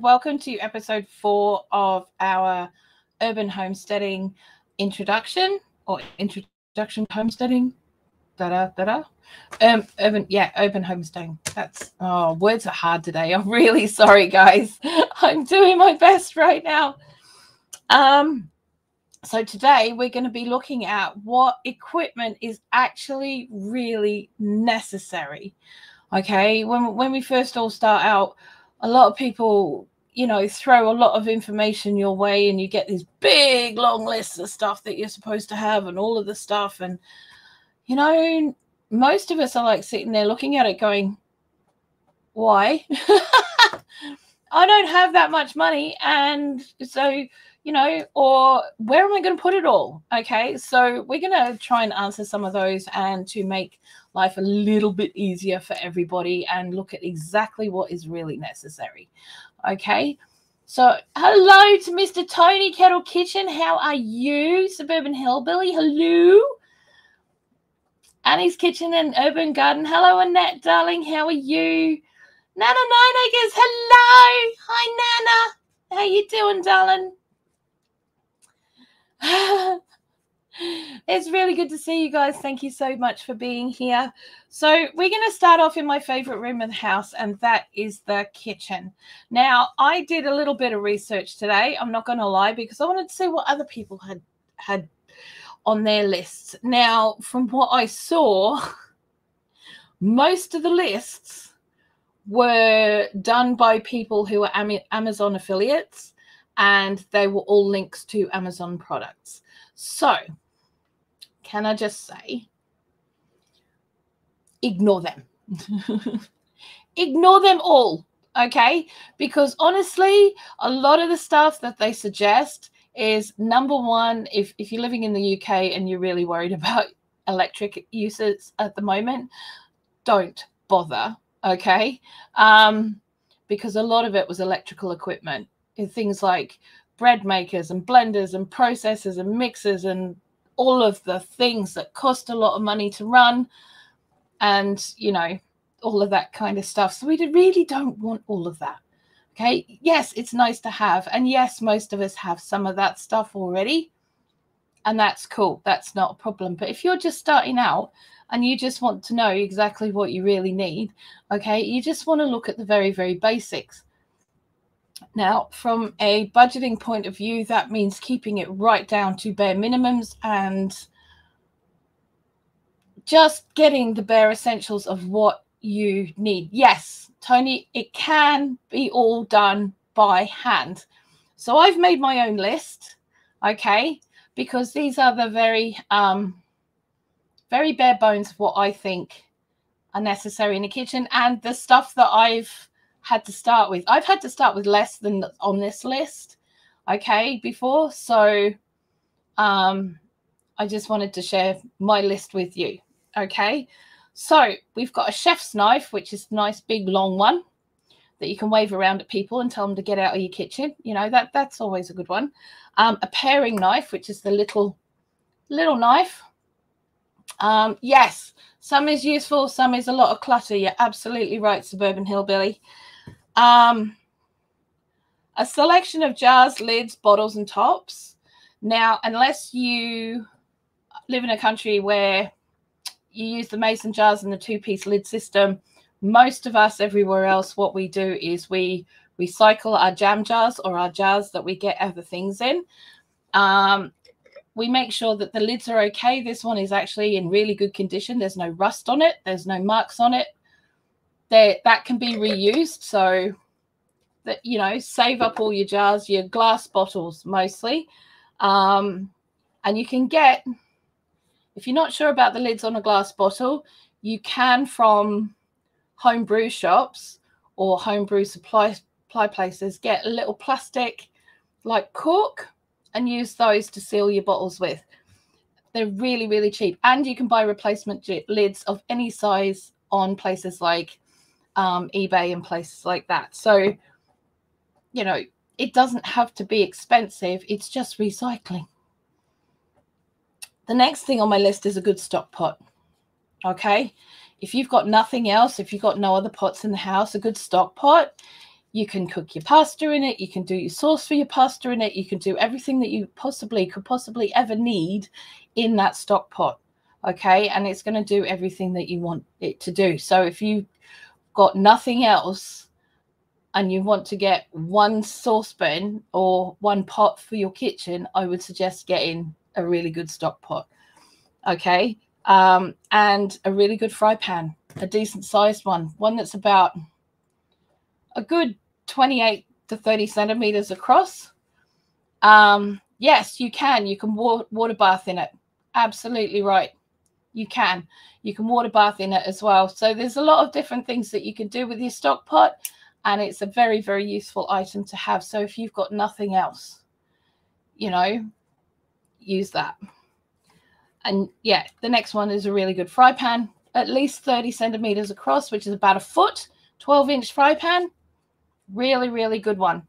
Welcome to episode four of our urban homesteading introduction or introduction homesteading. Da da da da. Um, urban, yeah, urban homesteading. That's oh, words are hard today. I'm really sorry, guys. I'm doing my best right now. Um, so today we're going to be looking at what equipment is actually really necessary okay when when we first all start out a lot of people you know throw a lot of information your way and you get these big long lists of stuff that you're supposed to have and all of the stuff and you know most of us are like sitting there looking at it going why i don't have that much money and so you know, or where am I going to put it all? Okay, so we're going to try and answer some of those and to make life a little bit easier for everybody and look at exactly what is really necessary. Okay, so hello to Mr. Tony Kettle Kitchen. How are you, Suburban Hillbilly? Hello. Annie's Kitchen and Urban Garden. Hello, Annette, darling. How are you? Nana Nine Acres. Hello. Hi, Nana. How you doing, darling? it's really good to see you guys. Thank you so much for being here. So, we're going to start off in my favorite room in the house, and that is the kitchen. Now, I did a little bit of research today. I'm not going to lie because I wanted to see what other people had had on their lists. Now, from what I saw, most of the lists were done by people who are Amazon affiliates and they were all links to Amazon products. So, can I just say, ignore them. ignore them all, okay? Because honestly, a lot of the stuff that they suggest is number one, if, if you're living in the UK and you're really worried about electric uses at the moment, don't bother, okay? Um, because a lot of it was electrical equipment things like bread makers and blenders and processors and mixers and all of the things that cost a lot of money to run and you know all of that kind of stuff. So we really don't want all of that okay? Yes it's nice to have and yes most of us have some of that stuff already and that's cool that's not a problem. But if you're just starting out and you just want to know exactly what you really need okay you just want to look at the very very basics now, from a budgeting point of view, that means keeping it right down to bare minimums and just getting the bare essentials of what you need. Yes, Tony, it can be all done by hand. So I've made my own list, okay, because these are the very, um, very bare bones of what I think are necessary in the kitchen and the stuff that I've had to start with. I've had to start with less than on this list, okay, before. So um, I just wanted to share my list with you, okay. So we've got a chef's knife, which is a nice big long one that you can wave around at people and tell them to get out of your kitchen. You know that that's always a good one. Um, a paring knife, which is the little little knife. Um, yes, some is useful, some is a lot of clutter. You're absolutely right, suburban hillbilly. Um, a selection of jars, lids, bottles, and tops. Now, unless you live in a country where you use the mason jars and the two piece lid system, most of us everywhere else, what we do is we recycle our jam jars or our jars that we get other things in. Um, we make sure that the lids are okay. This one is actually in really good condition. There's no rust on it, there's no marks on it that that can be reused. So that you know, save up all your jars, your glass bottles mostly, um, and you can get. If you're not sure about the lids on a glass bottle, you can from home brew shops or home brew supply supply places get a little plastic like cork and use those to seal your bottles with. They're really, really cheap. And you can buy replacement lids of any size on places like um, eBay and places like that. So, you know, it doesn't have to be expensive, it's just recycling. The next thing on my list is a good stock pot. Okay. if you've got nothing else, if you've got no other pots in the house, a good stock pot, you can cook your pasta in it. You can do your sauce for your pasta in it. You can do everything that you possibly could possibly ever need in that stock pot. Okay. And it's going to do everything that you want it to do. So if you've got nothing else and you want to get one saucepan or one pot for your kitchen, I would suggest getting a really good stock pot. Okay. Um, and a really good fry pan, a decent sized one, one that's about a good 28 to 30 centimeters across. Um, yes, you can. You can wa- water bath in it. Absolutely right. You can. You can water bath in it as well. So there's a lot of different things that you can do with your stock pot, and it's a very, very useful item to have. So if you've got nothing else, you know, use that. And yeah, the next one is a really good fry pan, at least 30 centimeters across, which is about a foot, 12 inch fry pan Really, really good one.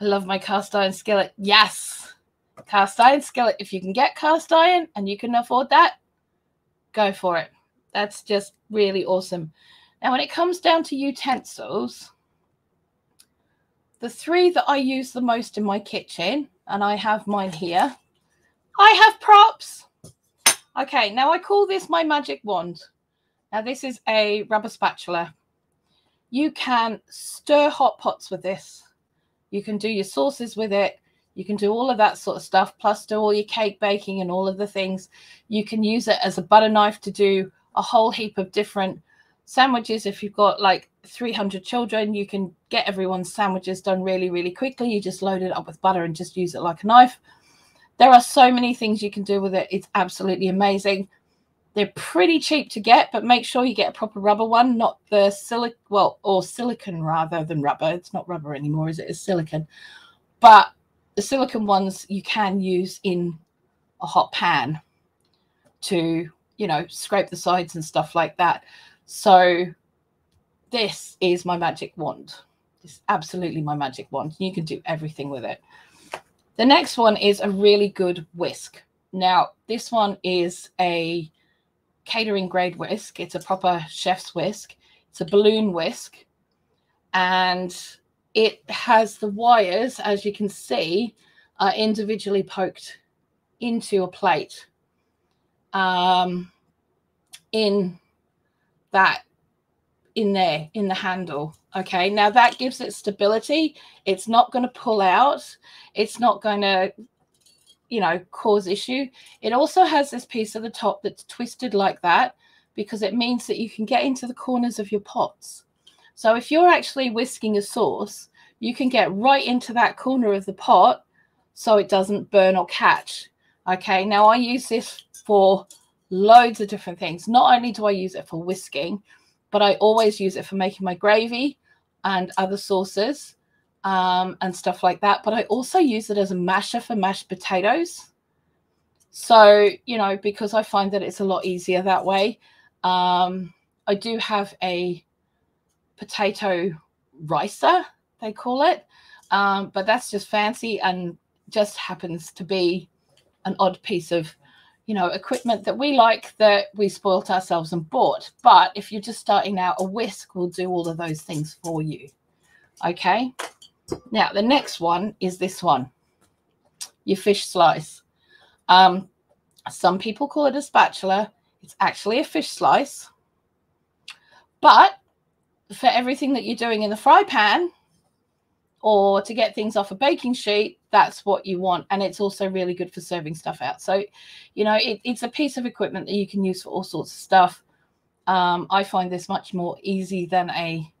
I love my cast iron skillet. Yes, cast iron skillet. If you can get cast iron and you can afford that, go for it. That's just really awesome. Now, when it comes down to utensils, the three that I use the most in my kitchen, and I have mine here, I have props. Okay, now I call this my magic wand. Now, this is a rubber spatula. You can stir hot pots with this. You can do your sauces with it. You can do all of that sort of stuff, plus do all your cake baking and all of the things. You can use it as a butter knife to do a whole heap of different sandwiches. If you've got like 300 children, you can get everyone's sandwiches done really, really quickly. You just load it up with butter and just use it like a knife. There are so many things you can do with it. It's absolutely amazing. They're pretty cheap to get, but make sure you get a proper rubber one, not the silic well, or silicon rather than rubber. It's not rubber anymore, is it? It's silicon. But the silicon ones you can use in a hot pan to, you know, scrape the sides and stuff like that. So this is my magic wand. It's absolutely my magic wand. You can do everything with it. The next one is a really good whisk. Now, this one is a catering grade whisk. It's a proper chef's whisk. It's a balloon whisk. And it has the wires, as you can see, are individually poked into a plate um, in that in there in the handle okay now that gives it stability it's not going to pull out it's not going to you know, cause issue. It also has this piece at the top that's twisted like that because it means that you can get into the corners of your pots. So if you're actually whisking a sauce, you can get right into that corner of the pot so it doesn't burn or catch. Okay, now I use this for loads of different things. Not only do I use it for whisking, but I always use it for making my gravy and other sauces um, and stuff like that. But I also use it as a masher for mashed potatoes. So, you know, because I find that it's a lot easier that way. Um, I do have a potato ricer, they call it. Um, but that's just fancy and just happens to be an odd piece of, you know, equipment that we like that we spoilt ourselves and bought. But if you're just starting out, a whisk will do all of those things for you. Okay. Now, the next one is this one, your fish slice. Um, some people call it a spatula. It's actually a fish slice. But for everything that you're doing in the fry pan or to get things off a baking sheet, that's what you want. And it's also really good for serving stuff out. So, you know, it, it's a piece of equipment that you can use for all sorts of stuff. Um, I find this much more easy than a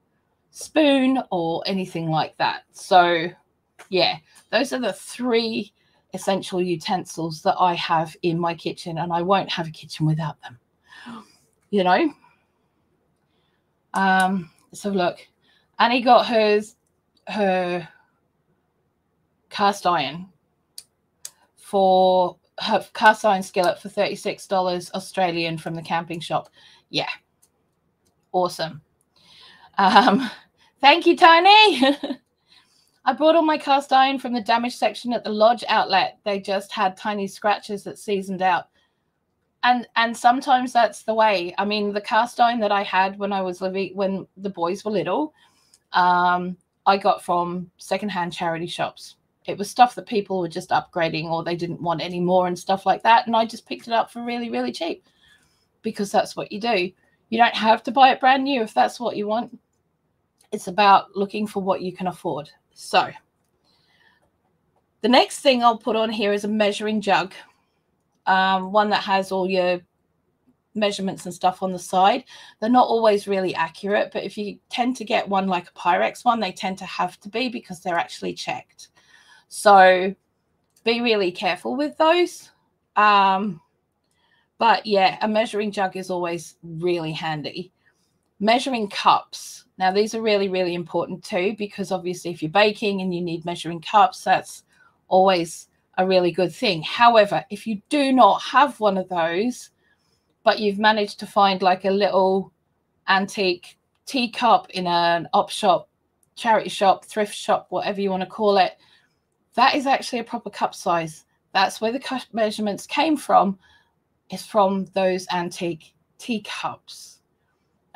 spoon or anything like that. So, yeah, those are the three essential utensils that I have in my kitchen, and I won't have a kitchen without them. You know? Um, so look, Annie got hers her cast iron for her cast iron skillet for $36 Australian from the camping shop. Yeah. Awesome. Um, Thank you, Tony. I bought all my cast iron from the damaged section at the Lodge outlet. They just had tiny scratches that seasoned out. And and sometimes that's the way. I mean the cast iron that i had when i was living when the boys were little um i got from secondhand charity shops. It was stuff that people were just upgrading or they didn't want anymore and stuff like that. And i just picked it up for really really cheap because that's what you do. You don't have to buy it brand new if that's what you want. It's about looking for what you can afford. So the next thing i'll put on here is a measuring jug um, one that has all your measurements and stuff on the side. They're not always really accurate, but if you tend to get one like a Pyrex one, they tend to have to be because they're actually checked. So be really careful with those. Um, but yeah, a measuring jug is always really handy. Measuring cups. Now, these are really, really important too, because obviously, if you're baking and you need measuring cups, that's always a really good thing. However, if you do not have one of those, but you've managed to find like a little antique teacup in an op shop, charity shop, thrift shop, whatever you want to call it, that is actually a proper cup size. That's where the cup measurements came from, is from those antique teacups.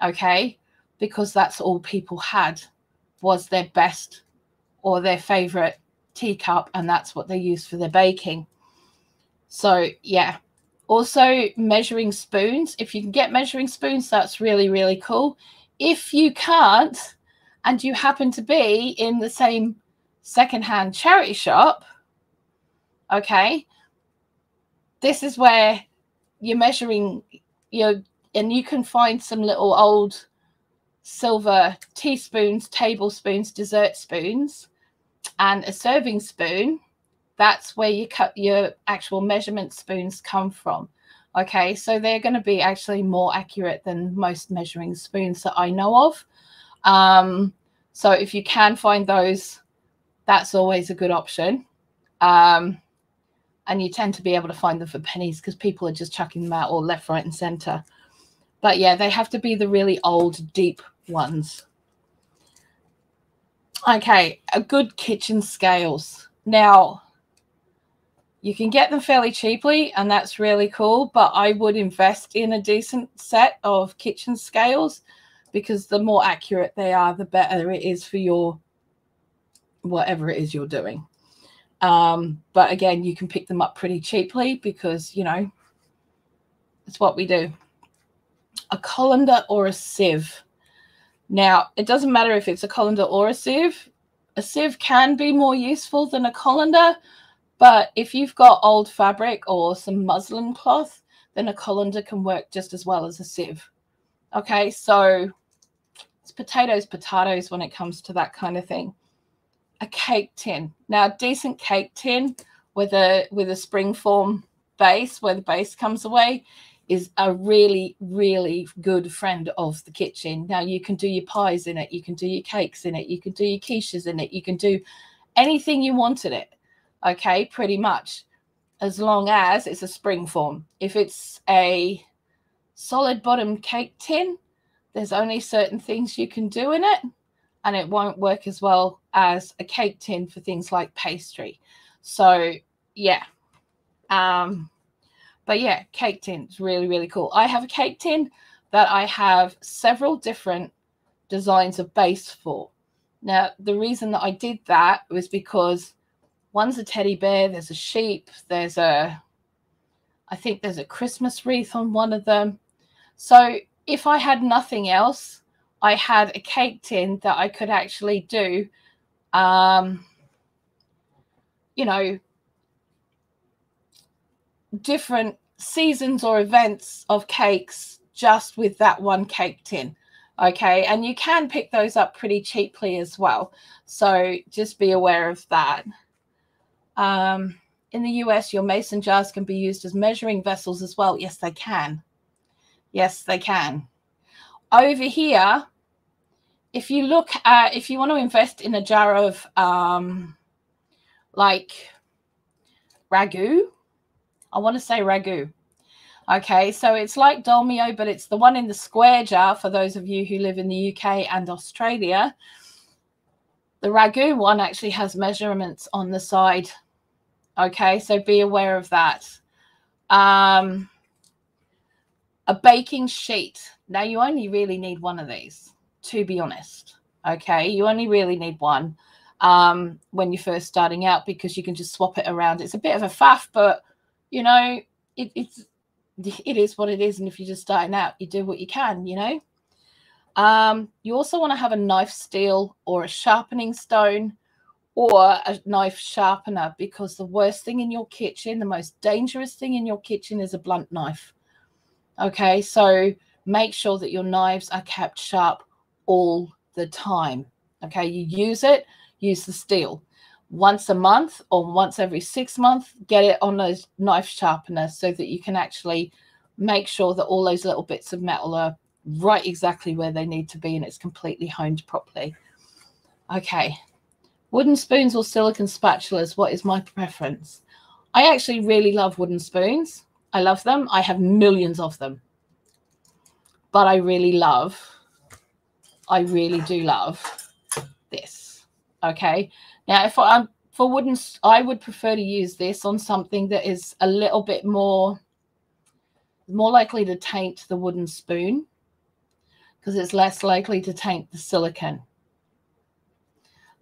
Okay, because that's all people had was their best or their favorite teacup and that's what they use for their baking. So, yeah. Also, measuring spoons. If you can get measuring spoons, that's really, really cool. If you can't, and you happen to be in the same secondhand charity shop, okay, this is where you're measuring your, and you can find some little old silver teaspoons, tablespoons, dessert spoons and a serving spoon, that's where you cut your actual measurement spoons come from. Okay, so they're going to be actually more accurate than most measuring spoons that I know of. Um, so if you can find those, that's always a good option. Um, and you tend to be able to find them for pennies because people are just chucking them out all left, right, and center. But yeah, they have to be the really old, deep ones. Okay, a good kitchen scales. Now, you can get them fairly cheaply, and that's really cool. But I would invest in a decent set of kitchen scales because the more accurate they are, the better it is for your whatever it is you're doing. Um, but again, you can pick them up pretty cheaply because you know it's what we do. A colander or a sieve. Now, it doesn't matter if it's a colander or a sieve. A sieve can be more useful than a colander, but if you've got old fabric or some muslin cloth, then a colander can work just as well as a sieve. Okay, so it's potatoes, potatoes when it comes to that kind of thing. A cake tin. Now, decent cake tin with a with a spring form base where the base comes away is a really, really good friend of the kitchen. Now you can do your pies in it, you can do your cakes in it, you can do your quiches in it, you can do anything you want in it. Okay, pretty much, as long as it's a spring form. If it's a solid bottom cake tin, there's only certain things you can do in it, and it won't work as well as a cake tin for things like pastry. So, yeah. Um, but yeah, cake tin is really, really cool. I have a cake tin that I have several different designs of base for. Now, the reason that I did that was because one's a teddy bear, there's a sheep, there's a, I think there's a Christmas wreath on one of them. So if I had nothing else, I had a cake tin that I could actually do, um, you know, different seasons or events of cakes just with that one cake tin. Okay, and you can pick those up pretty cheaply as well. So just be aware of that. Um, in the US, your mason jars can be used as measuring vessels as well. Yes, they can. Yes, they can. Over here, if you look at, if you want to invest in a jar of um, like ragu, I want to say ragu. Okay, so it's like Dolmio, but it's the one in the square jar for those of you who live in the UK and Australia. The ragu one actually has measurements on the side. Okay, so be aware of that. Um, A baking sheet. Now, you only really need one of these, to be honest. Okay, you only really need one um, when you're first starting out because you can just swap it around. It's a bit of a faff, but you know, it, it's it is what it is. And if you're just starting out, you do what you can, you know. Um, you also want to have a knife steel or a sharpening stone or a knife sharpener because the worst thing in your kitchen, the most dangerous thing in your kitchen is a blunt knife. Okay, so make sure that your knives are kept sharp all the time. Okay, you use it, use the steel once a month or once every six months. Get it on those knife sharpeners so that you can actually make sure that all those little bits of metal are right exactly where they need to be and it's completely honed properly. Okay, wooden spoons or silicon spatulas, what is my preference? I actually really love wooden spoons. I love them. I have millions of them. But I really love, I really do love this. Okay. Now, if I'm um, for wooden, I would prefer to use this on something that is a little bit more, more likely to taint the wooden spoon because it's less likely to taint the silicon.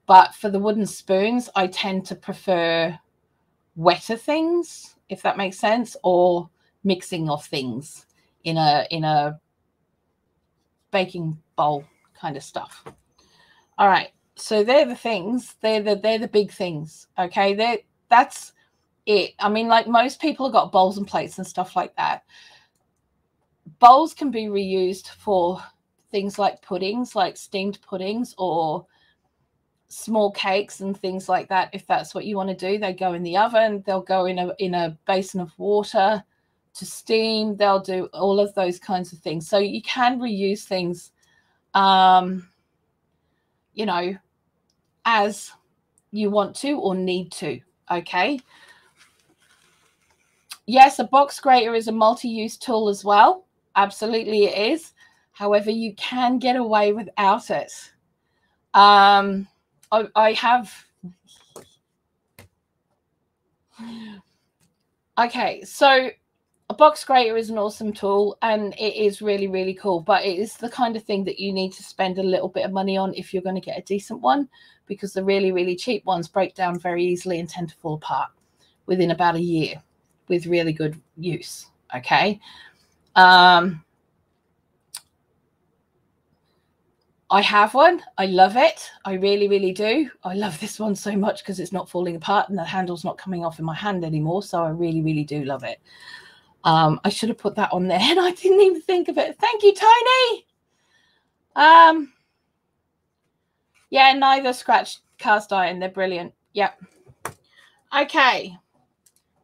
But for the wooden spoons, I tend to prefer wetter things, if that makes sense, or mixing of things in a in a baking bowl kind of stuff. All right. So they're the things. They're the they're the big things. Okay. They that's it. I mean, like most people have got bowls and plates and stuff like that. Bowls can be reused for things like puddings, like steamed puddings or small cakes and things like that. If that's what you want to do, they go in the oven. They'll go in a in a basin of water to steam. They'll do all of those kinds of things. So you can reuse things, um, you know, as you want to or need to. Okay. Yes, a box grater is a multi-use tool as well. Absolutely, it is. However, you can get away without it. Um, I, I have. Okay, so a box grater is an awesome tool and it is really, really cool, but it is the kind of thing that you need to spend a little bit of money on if you're going to get a decent one because the really, really cheap ones break down very easily and tend to fall apart within about a year with really good use. Okay. Um, I have one. I love it. I really, really do. I love this one so much because it's not falling apart and the handle's not coming off in my hand anymore. So I really, really do love it. Um, I should have put that on there and I didn't even think of it. Thank you, Tony. Um, yeah, neither scratch cast iron. They're brilliant. Yep. Okay.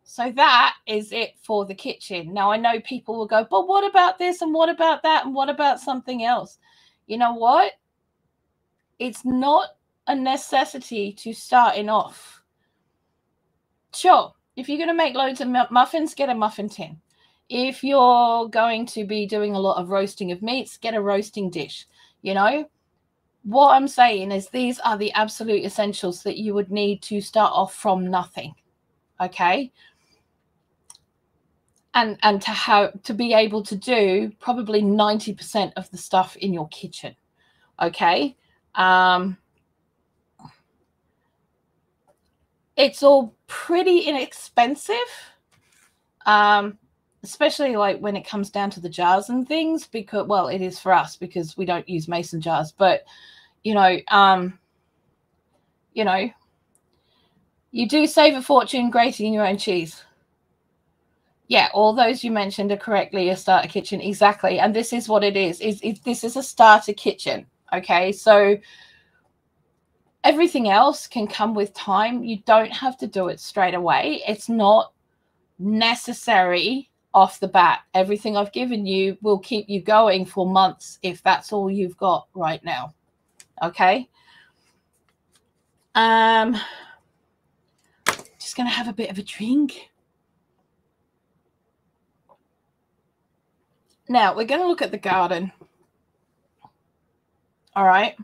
So that is it for the kitchen. Now I know people will go, but what about this and what about that and what about something else? you know what? It's not a necessity to starting off. Sure, if you're going to make loads of muffins, get a muffin tin. If you're going to be doing a lot of roasting of meats, get a roasting dish. You know, what I'm saying is these are the absolute essentials that you would need to start off from nothing. Okay and and to have to be able to do probably 90% of the stuff in your kitchen okay um it's all pretty inexpensive um especially like when it comes down to the jars and things because well it is for us because we don't use mason jars but you know um you know you do save a fortune grating your own cheese yeah, all those you mentioned are correctly a starter kitchen. Exactly. And this is what it is. Is this is a starter kitchen. Okay. So everything else can come with time. You don't have to do it straight away. It's not necessary off the bat. Everything I've given you will keep you going for months if that's all you've got right now. Okay. Um just gonna have a bit of a drink. Now we're going to look at the garden. All right.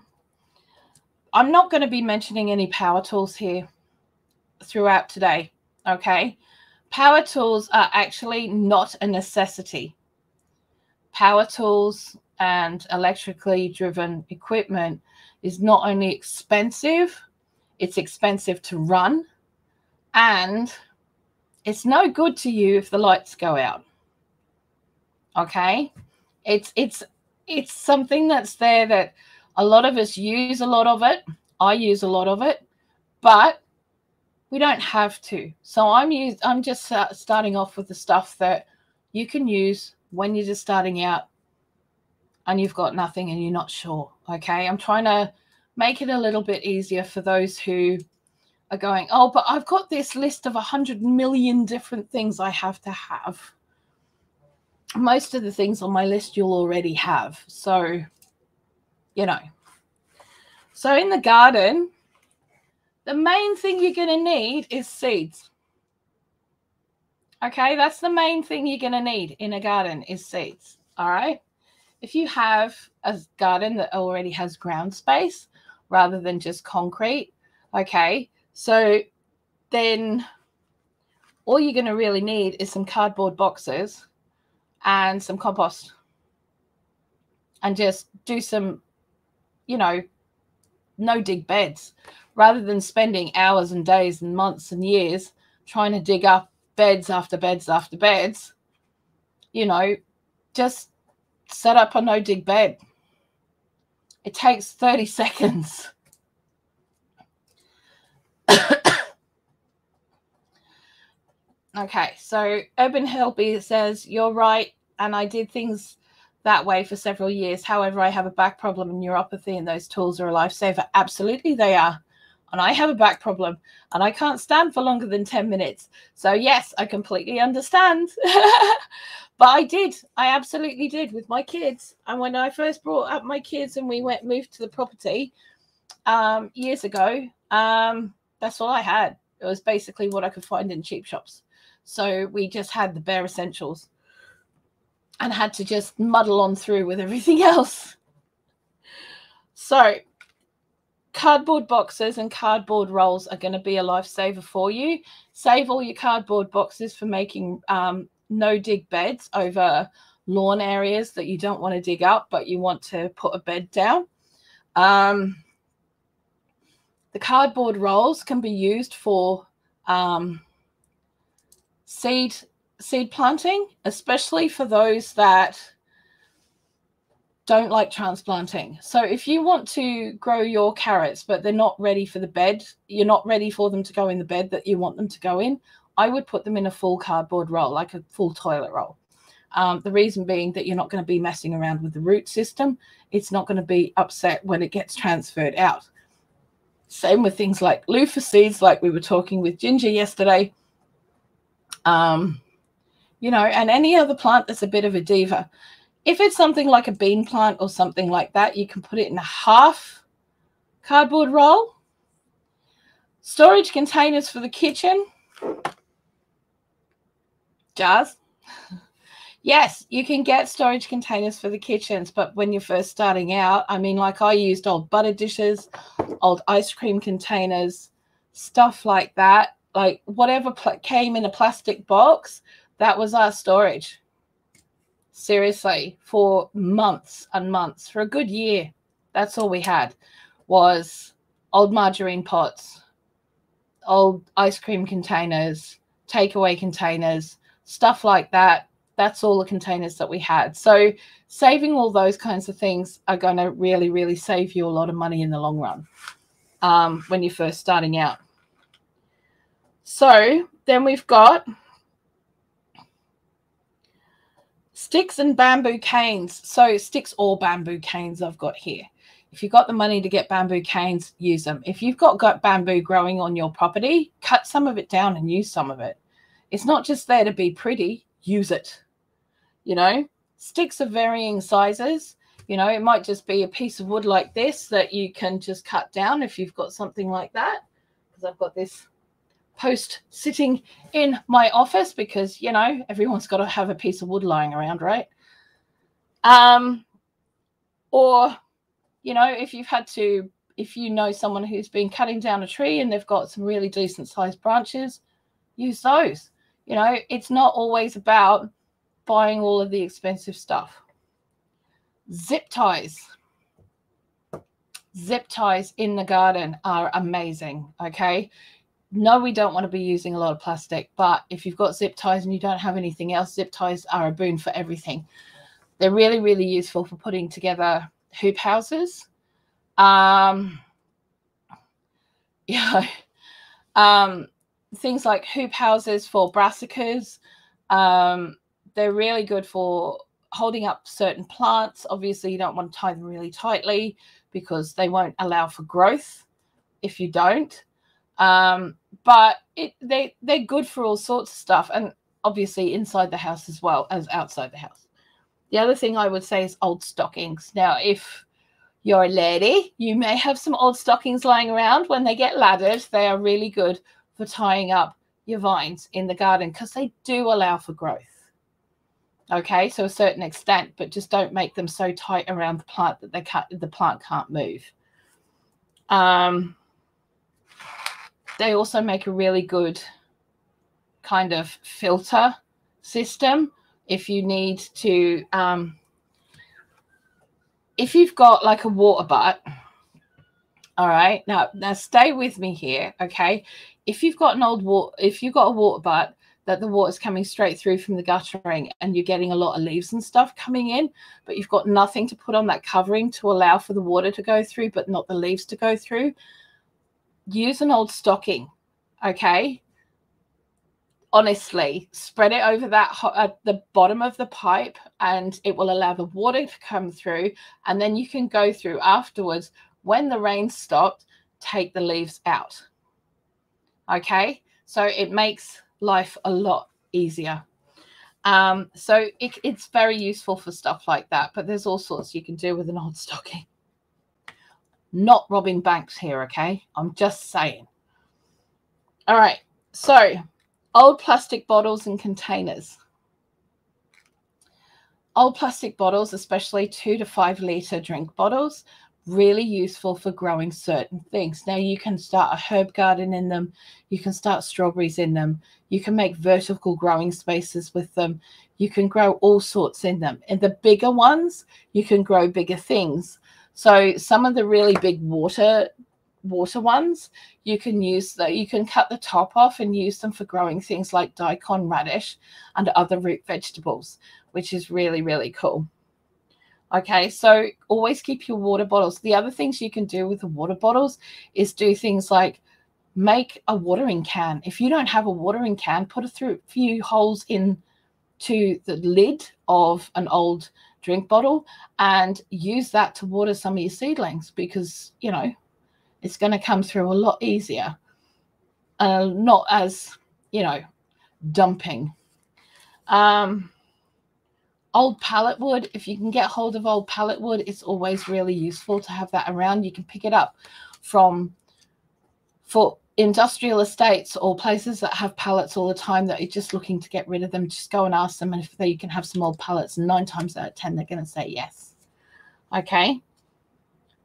I'm not going to be mentioning any power tools here throughout today. Okay. Power tools are actually not a necessity. power tools and electrically driven equipment is not only expensive, it's expensive to run, and it's no good to you if the lights go out. Okay? It's it's it's something that's there that a lot of us use a lot of it. I use a lot of it, but we don't have to. So I'm use, I'm just starting off with the stuff that you can use when you're just starting out and you've got nothing and you're not sure. Okay. I'm trying to make it a little bit easier for those who are going, oh, but I've got this list of a hundred million different things I have to have. Most of the things on my list you'll already have. So, you know. So in the garden, the main thing you're going to need is seeds. Okay, that's the main thing you're going to need in a garden is seeds. All right. If you have a garden that already has ground space rather than just concrete, okay, so then all you're going to really need is some cardboard boxes and some compost and just do some, you know, no dig beds rather than spending hours and days and months and years trying to dig up beds after beds after beds, you know, just set up a no dig bed. It takes 30 seconds. okay, so Suburban Hillbilly says, You're right. And I did things that way for several years. However, I have a back problem and neuropathy, and those tools are a lifesaver. Absolutely, they are and I have a back problem and I can't stand for longer than 10 minutes. So, yes, I completely understand. but I did. I absolutely did with my kids. And when I first brought up my kids and we went moved to the property um, years ago, um, that's all I had. It was basically what I could find in cheap shops. So we just had the bare essentials and had to just muddle on through with everything else. So cardboard boxes and cardboard rolls are going to be a lifesaver for you. Save all your cardboard boxes for making um, no dig beds over lawn areas that you don't want to dig up, but you want to put a bed down. Um, the cardboard rolls can be used for um, seed seed planting, especially for those that don't like transplanting. So if you want to grow your carrots, but they're not ready for the bed, you're not ready for them to go in the bed that you want them to go in, I would put them in a full cardboard roll, like a full toilet roll. Um, the reason being that you're not going to be messing around with the root system. It's not going to be upset when it gets transferred out. Same with things like loofah seeds, like we were talking with Ginger yesterday. Um, you know, and any other plant that's a bit of a diva if it's something like a bean plant or something like that, you can put it in a half cardboard roll. Storage containers for the kitchen. Jars. yes, you can get storage containers for the kitchens, but when you're first starting out, I mean, like I used old butter dishes, old ice cream containers, stuff like that. Like whatever came in a plastic box, that was our storage seriously for months and months for a good year that's all we had was old margarine pots old ice cream containers takeaway containers stuff like that. That's all the containers that we had. So saving all those kinds of things are going to really really save you a lot of money in the long run um, when you're first starting out. So then we've got Sticks and bamboo canes. So sticks or bamboo canes I've got here. If you've got the money to get bamboo canes, use them. If you've got, got bamboo growing on your property, cut some of it down and use some of it. It's not just there to be pretty, use it. You know, sticks of varying sizes. You know, it might just be a piece of wood like this that you can just cut down if you've got something like that. Because I've got this post sitting in my office because you know everyone's got to have a piece of wood lying around right um or you know if you've had to if you know someone who's been cutting down a tree and they've got some really decent sized branches use those you know it's not always about buying all of the expensive stuff Zip ties. Zip ties in the garden are amazing. Okay. No, we don't want to be using a lot of plastic, but if you've got zip ties and you don't have anything else, zip ties are a boon for everything. They're really, really useful for putting together hoop houses. Um, yeah. Um, things like hoop houses for brassicas. Um, they're really good for holding up certain plants. Obviously, you don't want to tie them really tightly because they won't allow for growth if you don't. Um, but it, they they're good for all sorts of stuff, and obviously inside the house as well as outside the house. The other thing I would say is old stockings. Now, if you're a lady, you may have some old stockings lying around. When they get laddered, they are really good for tying up your vines in the garden because they do allow for growth okay so a certain extent but just don't make them so tight around the plant that they can't the plant can't move um, they also make a really good kind of filter system if you need to um, if you've got like a water butt all right? Now now stay with me here okay? If you've got an old water if you've got a water butt that the water's coming straight through from the guttering and you're getting a lot of leaves and stuff coming in, but you've got nothing to put on that covering to allow for the water to go through, but not the leaves to go through, use an old stocking, okay? Honestly, spread it over that at the bottom of the pipe and it will allow the water to come through. And then you can go through afterwards when the rain stopped, take the leaves out. Okay, so it makes life a lot easier. Um, so it, it's very useful for stuff like that. But there's all sorts you can do with an old stocking. Not robbing banks here, okay? I'm just saying. All right. So old plastic bottles and containers. Old plastic bottles, especially two to five liter drink bottles, really useful for growing certain things. Now you can start a herb garden in them, you can start strawberries in them, you can make vertical growing spaces with them, you can grow all sorts in them. And the bigger ones, you can grow bigger things. So some of the really big water water ones, you can use that you can cut the top off and use them for growing things like daikon radish and other root vegetables, which is really, really cool. Okay, so always keep your water bottles. The other things you can do with the water bottles is do things like make a watering can. If you don't have a watering can, put a few holes in to the lid of an old drink bottle and use that to water some of your seedlings because you know it's going to come through a lot easier. Uh, not as you know dumping. Um old pallet wood if you can get hold of old pallet wood it's always really useful to have that around. You can pick it up from for industrial estates or places that have pallets all the time that are just looking to get rid of them just go and ask them if they can have some old pallets nine times out of ten they're going to say yes okay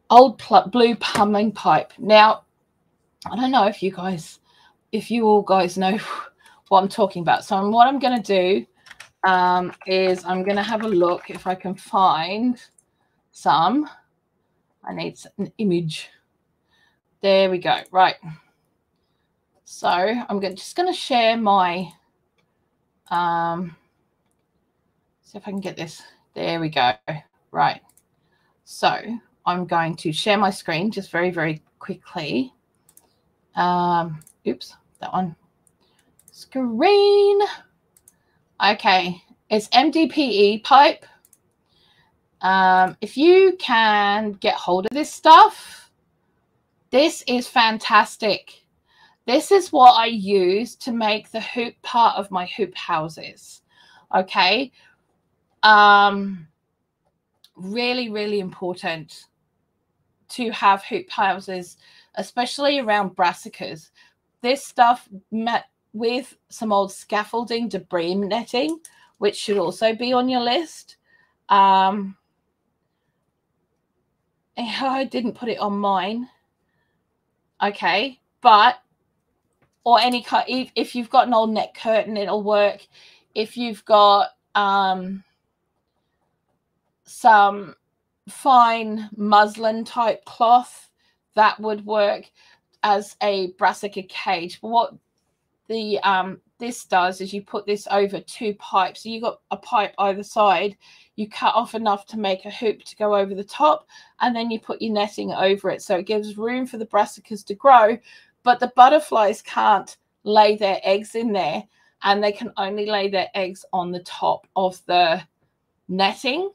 old blue plumbing pipe now i don't know if you guys if you all guys know what i'm talking about so what i'm going to do um, is I'm going to have a look if I can find some. I need an image. There we go. Right. So I'm going, just going to share my, um, see if I can get this. There we go. Right. So I'm going to share my screen just very, very quickly. Um, oops, that one. Screen. Okay, it's MDPE pipe. Um, if you can get hold of this stuff, this is fantastic. This is what I use to make the hoop part of my hoop houses. Okay. Um, really, really important to have hoop houses, especially around brassicas. This stuff met with some old scaffolding debris netting, which should also be on your list. Um, I didn't put it on mine. Okay, but or any kind. If, if you've got an old net curtain, it'll work. If you've got um, some fine muslin type cloth that would work as a brassica cage. But what the um, this does is you put this over two pipes. So you got a pipe either side. You cut off enough to make a hoop to go over the top, and then you put your netting over it. So it gives room for the brassicas to grow, but the butterflies can't lay their eggs in there, and they can only lay their eggs on the top of the netting.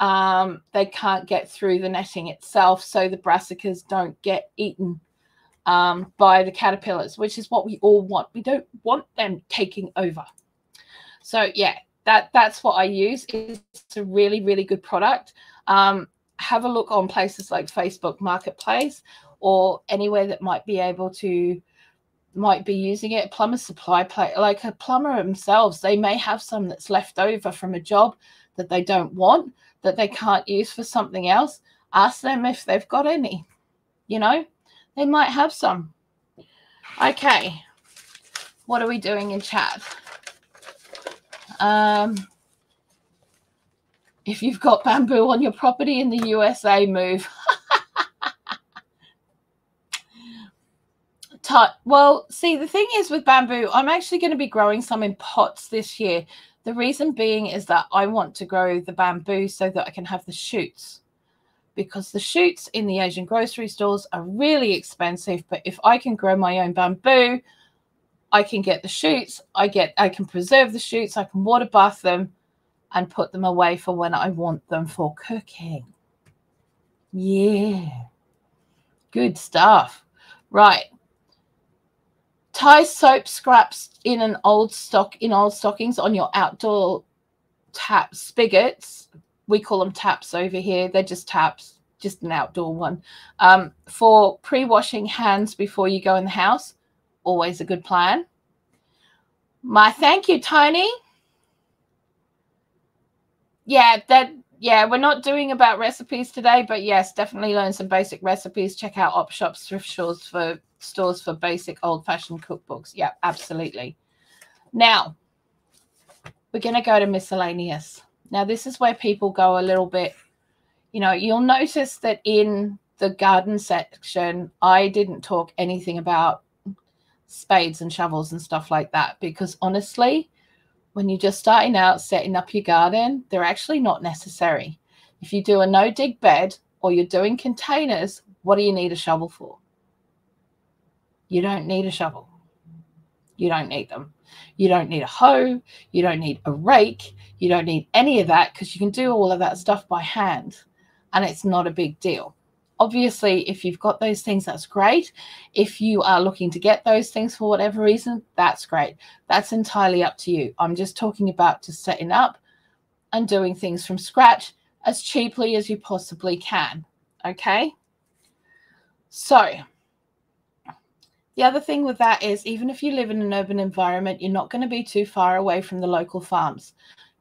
Um, they can't get through the netting itself, so the brassicas don't get eaten um, by the caterpillars, which is what we all want. We don't want them taking over. So yeah, that that's what I use. It's a really really good product. Um, have a look on places like Facebook Marketplace or anywhere that might be able to might be using it. Plumber supply play like a plumber themselves, they may have some that's left over from a job that they don't want that they can't use for something else. Ask them if they've got any. You know, they might have some. Okay. What are we doing in chat? Um, if you've got bamboo on your property in the USA, move. well, see, the thing is with bamboo, I'm actually going to be growing some in pots this year. The reason being is that I want to grow the bamboo so that I can have the shoots because the shoots in the Asian grocery stores are really expensive. But if I can grow my own bamboo, I can get the shoots, I get I can preserve the shoots, I can water bath them and put them away for when I want them for cooking. Yeah. Good stuff. Right. Tie soap scraps in an old stock in old stockings on your outdoor tap spigots we call them taps over here. They're just taps, just an outdoor one. Um, for pre-washing hands before you go in the house, always a good plan. My thank you, Tony. Yeah, that yeah, we're not doing about recipes today, but yes, definitely learn some basic recipes. Check out op shops, thrift stores for stores for basic old-fashioned cookbooks. Yeah, absolutely. Now, we're going to go to miscellaneous. Now, this is where people go a little bit, you know, you'll notice that in the garden section, I didn't talk anything about spades and shovels and stuff like that because honestly, when you're just starting out setting up your garden, they're actually not necessary. If you do a no dig bed or you're doing containers, what do you need a shovel for? You don't need a shovel. You don't need them. You don't need a hoe. You don't need a rake. You don't need any of that because you can do all of that stuff by hand and it's not a big deal. Obviously, if you've got those things, that's great. If you are looking to get those things for whatever reason, that's great. That's entirely up to you. I'm just talking about just setting up and doing things from scratch as cheaply as you possibly can. Okay. So, the other thing with that is, even if you live in an urban environment, you're not going to be too far away from the local farms.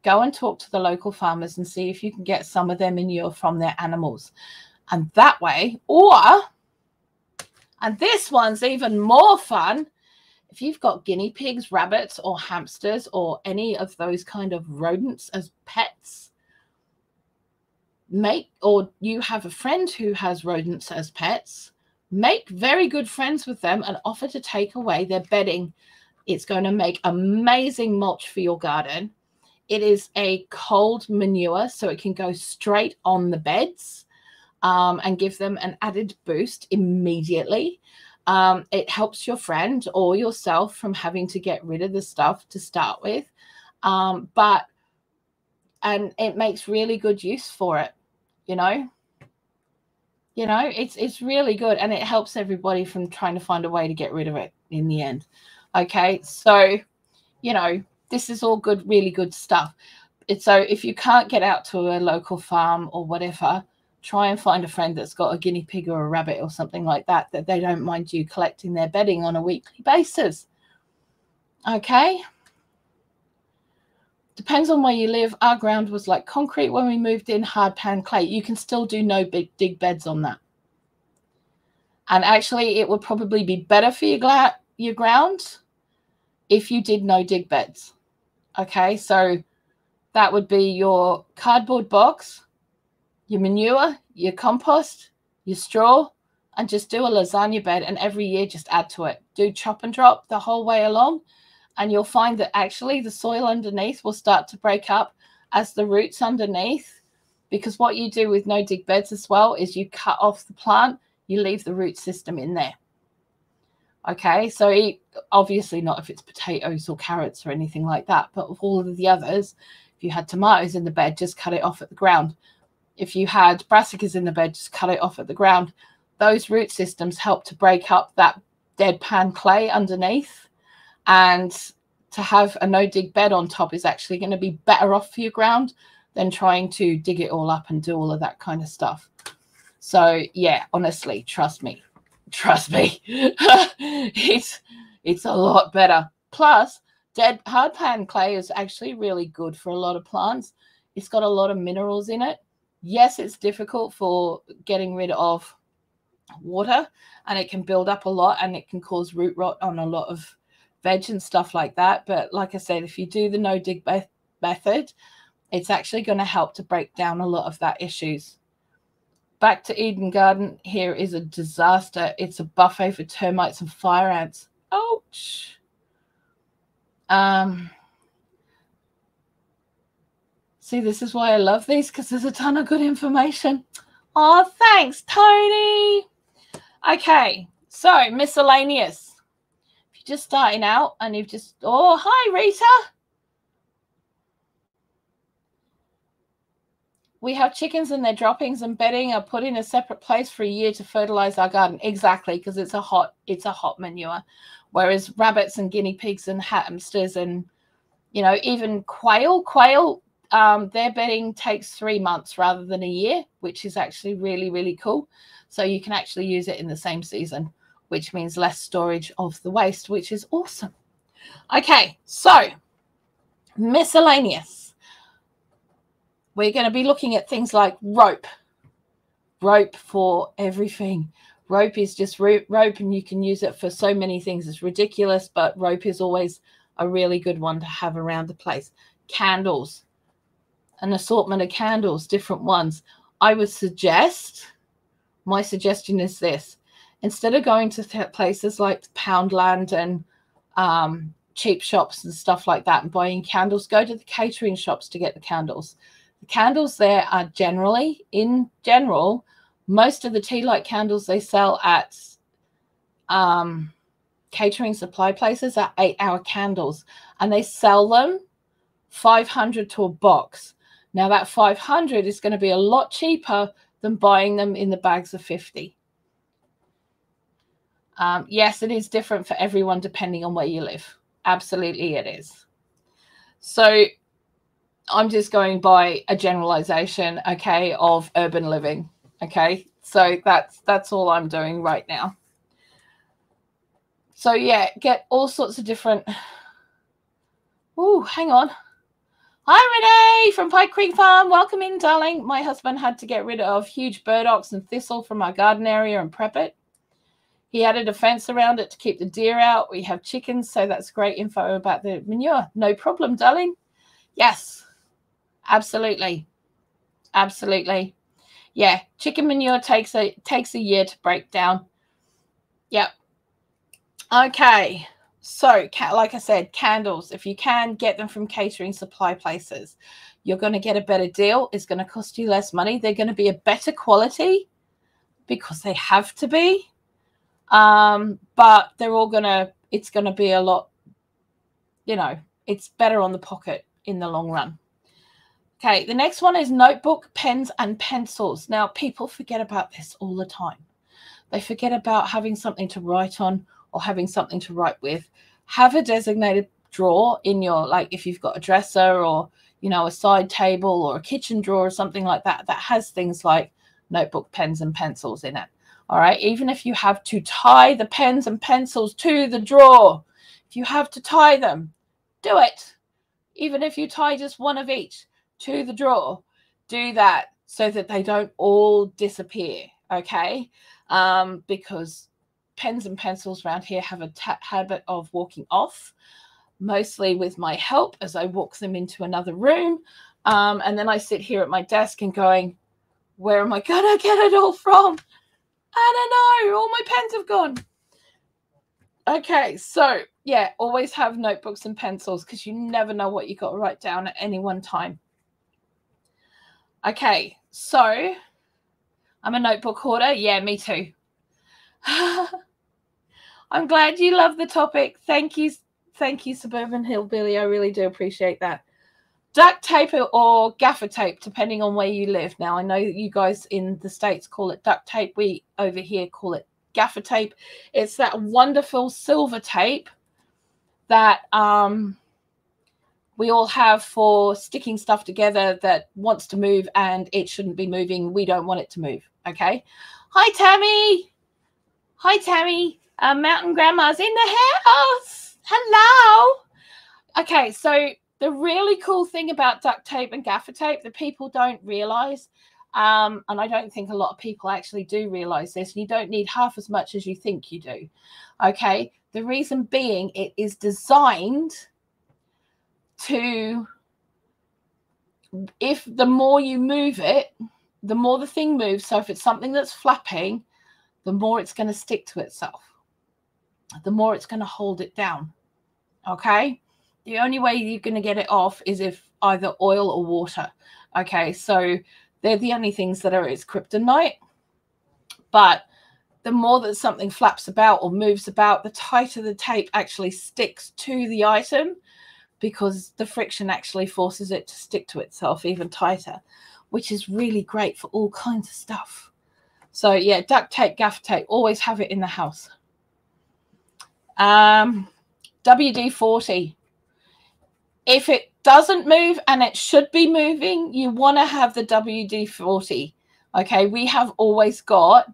Go and talk to the local farmers and see if you can get some of their manure from their animals. And that way, or, and this one's even more fun, if you've got guinea pigs, rabbits, or hamsters, or any of those kind of rodents as pets, make, or you have a friend who has rodents as pets, Make very good friends with them and offer to take away their bedding. It's going to make amazing mulch for your garden. It is a cold manure, so it can go straight on the beds um, and give them an added boost immediately. Um, it helps your friend or yourself from having to get rid of the stuff to start with. Um, but, and it makes really good use for it, you know? you know it's it's really good and it helps everybody from trying to find a way to get rid of it in the end okay so you know this is all good really good stuff it's so if you can't get out to a local farm or whatever try and find a friend that's got a guinea pig or a rabbit or something like that that they don't mind you collecting their bedding on a weekly basis okay depends on where you live. Our ground was like concrete when we moved in, hard pan clay. You can still do no big dig beds on that. And actually, it would probably be better for your, gla- your ground if you did no dig beds. Okay, so that would be your cardboard box, your manure, your compost, your straw, and just do a lasagna bed. And every year, just add to it. Do chop and drop the whole way along. And you'll find that actually the soil underneath will start to break up as the roots underneath. Because what you do with no dig beds as well is you cut off the plant, you leave the root system in there. Okay, so eat, obviously not if it's potatoes or carrots or anything like that, but all of the others, if you had tomatoes in the bed, just cut it off at the ground. If you had brassicas in the bed, just cut it off at the ground. Those root systems help to break up that dead pan clay underneath. And to have a no dig bed on top is actually going to be better off for your ground than trying to dig it all up and do all of that kind of stuff. So yeah, honestly, trust me, trust me, it's it's a lot better. Plus, Dead hard pan clay is actually really good for a lot of plants. It's got a lot of minerals in it. Yes, it's difficult for getting rid of water and it can build up a lot and it can cause root rot on a lot of veg and stuff like that. But like I said, if you do the no dig method, it's actually going to help to break down a lot of that issues. Back to Eden Garden, here is a disaster. It's a buffet for termites and fire ants. Ouch. Um, see, this is why I love these because there's a ton of good information. Oh, thanks, Tony. Okay, so miscellaneous. If you're just starting out and you've just, oh, hi, Rita. We have chickens and their droppings and bedding are put in a separate place for a year to fertilize our garden. Exactly, because it's a hot, it's a hot manure. Whereas rabbits and guinea pigs and hamsters and you know even quail, quail, um, their bedding takes three months rather than a year, which is actually really really cool. So you can actually use it in the same season, which means less storage of the waste, which is awesome. Okay, so miscellaneous. We're going to be looking at things like rope, rope for everything rope is just rope and you can use it for so many things it's ridiculous but rope is always a really good one to have around the place candles an assortment of candles different ones. I would suggest my suggestion is this. Instead of going to places like poundland and um, cheap shops and stuff like that and buying candles go to the catering shops to get the candles. The candles there are generally in general most of the tea light candles they sell at um, catering supply places are eight hour candles and they sell them 500 to a box. Now, that 500 is going to be a lot cheaper than buying them in the bags of 50. Um, yes, it is different for everyone depending on where you live. Absolutely, it is. So, I'm just going by a generalization, okay, of urban living. Okay, so that's that's all I'm doing right now. So yeah, get all sorts of different. Oh, hang on. Hi Renee from Pike Creek Farm. Welcome in, darling. My husband had to get rid of huge burdocks and thistle from our garden area and prep it. He added a fence around it to keep the deer out. We have chickens, so that's great info about the manure. No problem, darling. Yes, absolutely. Absolutely yeah, chicken manure takes a takes a year to break down. Yep. Okay. So, like I said, candles, if you can get them from catering supply places, you're going to get a better deal. It's going to cost you less money. They're going to be a better quality because they have to be. Um, but they're all going to, it's going to be a lot, you know, it's better on the pocket in the long run. Okay, the next one is notebook, pens, and pencils. Now, people forget about this all the time. They forget about having something to write on or having something to write with. Have a designated drawer in your, like if you've got a dresser or, you know, a side table or a kitchen drawer or something like that, that has things like notebook, pens, and pencils in it. All right, even if you have to tie the pens and pencils to the drawer, if you have to tie them, do it. Even if you tie just one of each to the drawer, do that so that they don't all disappear. Okay. Um, because pens and pencils around here have a habit of walking off, mostly with my help as I walk them into another room. Um, and then I sit here at my desk and going, Where am I gonna get it all from? I don't know. All my pens have gone. Okay, so yeah, always have notebooks and pencils because you never know what you got to write down at any one time. Okay, so I'm a notebook hoarder. Yeah, me too. I'm glad you love the topic. Thank you. Thank you, Suburban Hillbilly. I really do appreciate that. Duct tape or gaffer tape, depending on where you live. Now, I know you guys in the States call it duct tape. We over here call it gaffer tape. It's that wonderful silver tape that um, we all have for sticking stuff together that wants to move and it shouldn't be moving. We don't want it to move. Okay. Hi, Tammy. Hi, Tammy. Uh, Mountain Grandma's in the house. Hello. Okay, so the really cool thing about duct tape and gaffer tape that people don't realize, um, and I don't think a lot of people actually do realize this, you don't need half as much as you think you do. Okay, the reason being it is designed to, if the more you move it, the more the thing moves. So if it's something that's flapping, the more it's going to stick to itself, the more it's going to hold it down. Okay. The only way you're going to get it off is if either oil or water. Okay. So they're the only things that are its kryptonite. But the more that something flaps about or moves about, the tighter the tape actually sticks to the item because the friction actually forces it to stick to itself even tighter, which is really great for all kinds of stuff. So yeah, duct tape, gaff tape, always have it in the house. Um, WD-40. If it doesn't move and it should be moving, you want to have the WD-40. Okay, we have always got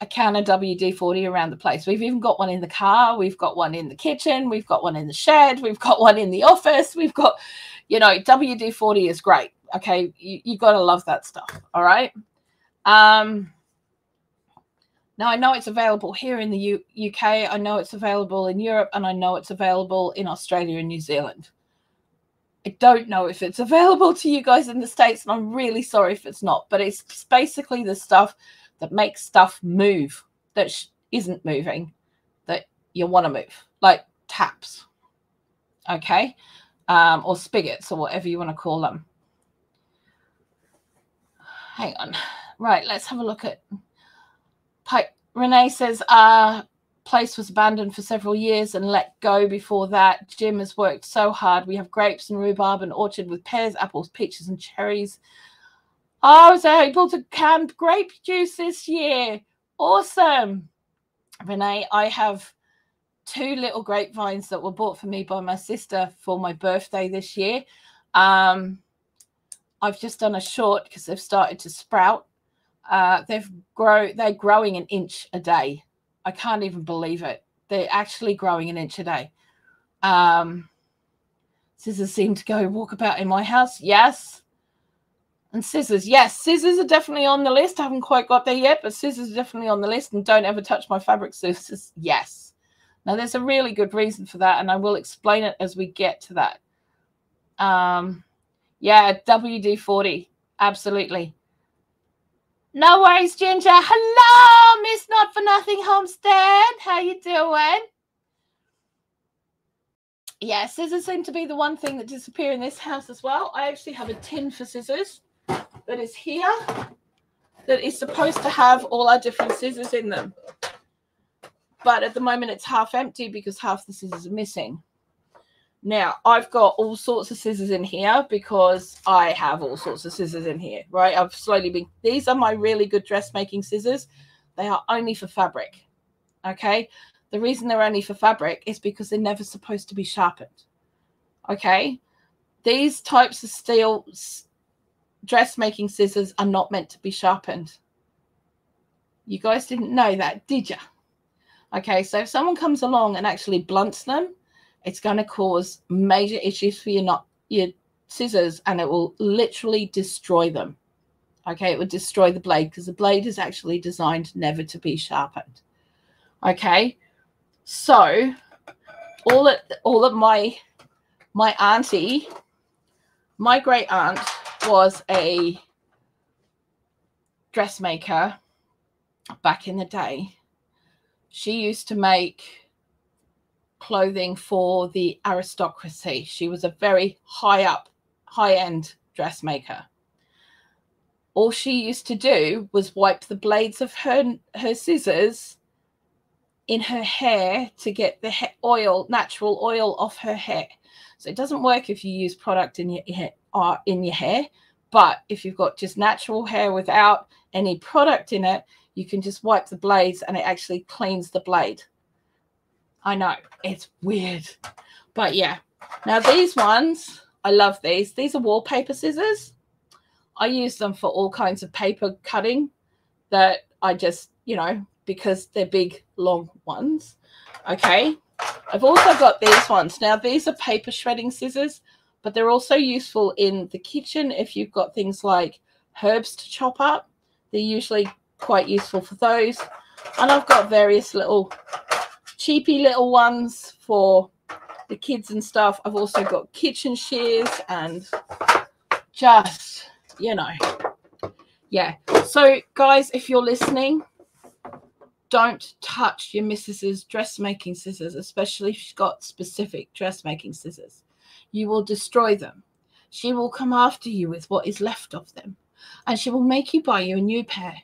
a can of WD-40 around the place. We've even got one in the car. We've got one in the kitchen. We've got one in the shed. We've got one in the office. We've got, you know, WD-40 is great. Okay, you, you got to love that stuff. All right. Um, now I know it's available here in the U UK. I know it's available in Europe, and I know it's available in Australia and New Zealand. I don't know if it's available to you guys in the States, and I'm really sorry if it's not, but it's basically the stuff that makes stuff move that isn't moving that you want to move, like taps, okay, um, or spigots, or whatever you want to call them. Hang on. Right, let's have a look at. Renee says, our place was abandoned for several years and let go before that. Jim has worked so hard. We have grapes and rhubarb and orchard with pears, apples, peaches, and cherries. Oh, so I was able to can grape juice this year. Awesome. Renee, I have two little grapevines that were bought for me by my sister for my birthday this year. Um, I've just done a short because they've started to sprout. Uh, they've grow they're growing an inch a day. I can't even believe it. They're actually growing an inch a day. Um, scissors seem to go walk about in my house. Yes. And scissors, yes, scissors are definitely on the list. I haven't quite got there yet, but scissors are definitely on the list. And don't ever touch my fabric scissors. Yes. Now, there's a really good reason for that, and I will explain it as we get to that. Um, yeah, WD 40. Absolutely. No worries, Ginger. Hello, Miss Not for Nothing Homestead. How you doing? Yeah, scissors seem to be the one thing that disappear in this house as well. I actually have a tin for scissors that is here that is supposed to have all our different scissors in them. But at the moment it's half empty because half the scissors are missing. Now, I've got all sorts of scissors in here because I have all sorts of scissors in here, right? I've slowly been, these are my really good dressmaking scissors. They are only for fabric, okay? The reason they're only for fabric is because they're never supposed to be sharpened, okay? These types of steel dressmaking scissors are not meant to be sharpened. You guys didn't know that, did you? Okay, so if someone comes along and actually blunts them, it's going to cause major issues for your not your scissors and it will literally destroy them. Okay, it would destroy the blade because the blade is actually designed never to be sharpened. Okay, so all that all of my my auntie, my great aunt was a dressmaker back in the day. She used to make clothing for the aristocracy. She was a very high up, high end dressmaker. All she used to do was wipe the blades of her her scissors in her hair to get the oil, natural oil off her hair. So it doesn't work if you use product in your hair, uh, in your hair, but if you've got just natural hair without any product in it, you can just wipe the blades and it actually cleans the blade. I know it's weird, but yeah. Now these ones, I love these. These are wallpaper scissors. I use them for all kinds of paper cutting that I just, you know, because they're big, long ones. Okay. I've also got these ones. Now, these are paper shredding scissors, but they're also useful in the kitchen if you've got things like herbs to chop up. They're usually quite useful for those. And I've got various little cheapy little ones for the kids and stuff. I've also got kitchen shears and just, you know, yeah. So, guys, if you're listening, don't touch your missus's dressmaking scissors, especially if she's got specific dressmaking scissors. You will destroy them. She will come after you with what is left of them, and she will make you buy you a new pair.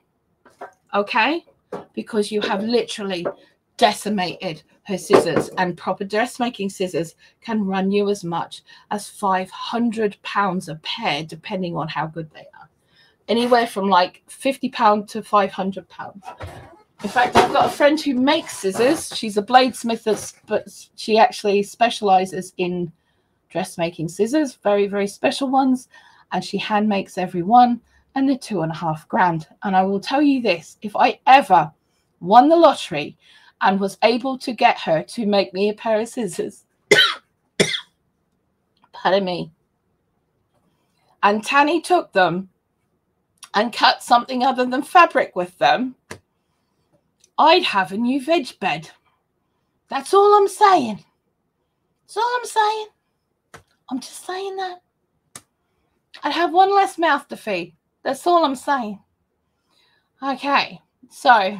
Okay? Because you have literally decimated her scissors, and proper dressmaking scissors can run you as much as 500 pounds a pair, depending on how good they are. Anywhere from like 50 pound to 500 pounds. In fact, I've got a friend who makes scissors. She's a bladesmith, but she actually specializes in dressmaking scissors, very, very special ones. And she hand makes every one, and they're two and a half grand. And I will tell you this if I ever won the lottery and was able to get her to make me a pair of scissors, pardon me, and Tanny took them and cut something other than fabric with them I'd have a new veg bed. That's all I'm saying. That's all I'm saying. I'm just saying that. I'd have one less mouth to feed. That's all I'm saying. Okay, so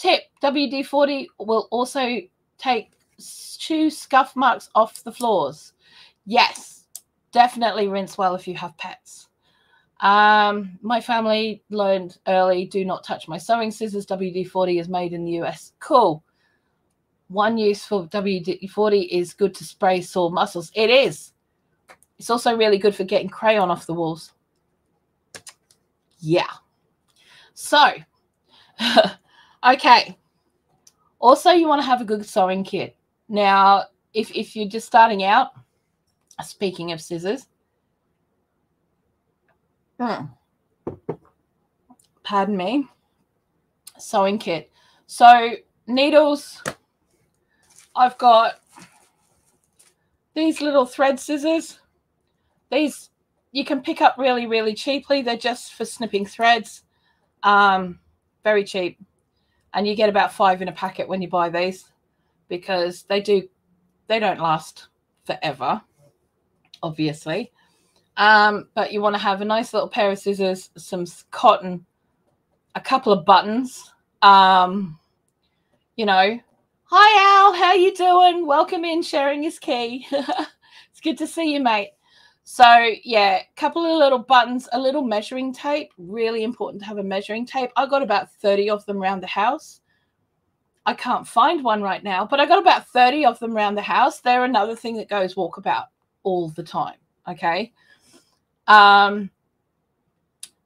tip WD 40 will also take two scuff marks off the floors. Yes, definitely rinse well if you have pets. Um, my family learned early do not touch my sewing scissors. WD 40 is made in the US. Cool. One use for WD 40 is good to spray sore muscles. It is. It's also really good for getting crayon off the walls. Yeah. So, okay. Also, you want to have a good sewing kit. Now, if, if you're just starting out, speaking of scissors, Hmm. Pardon me. Sewing kit. So needles. I've got these little thread scissors. These you can pick up really, really cheaply. They're just for snipping threads. Um, very cheap. And you get about five in a packet when you buy these because they do they don't last forever, obviously. Um, but you want to have a nice little pair of scissors, some cotton, a couple of buttons. Um, you know, hi Al, how you doing? Welcome in, sharing is key. it's good to see you, mate. So yeah, a couple of little buttons, a little measuring tape. Really important to have a measuring tape. I got about 30 of them around the house. I can't find one right now, but I got about 30 of them around the house. They're another thing that goes walkabout all the time. Okay. Um,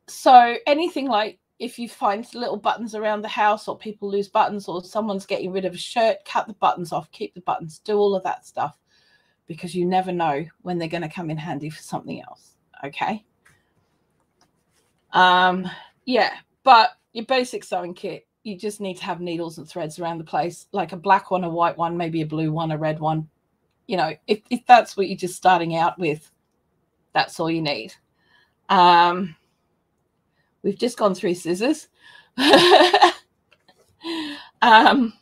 so anything like if you find little buttons around the house or people lose buttons or someone's getting rid of a shirt, cut the buttons off, keep the buttons, do all of that stuff because you never know when they're going to come in handy for something else. Okay. Um, yeah, but your basic sewing kit, you just need to have needles and threads around the place, like a black one, a white one, maybe a blue one, a red one. You know, if, if that's what you're just starting out with, that's all you need. Um, we've just gone through scissors. um,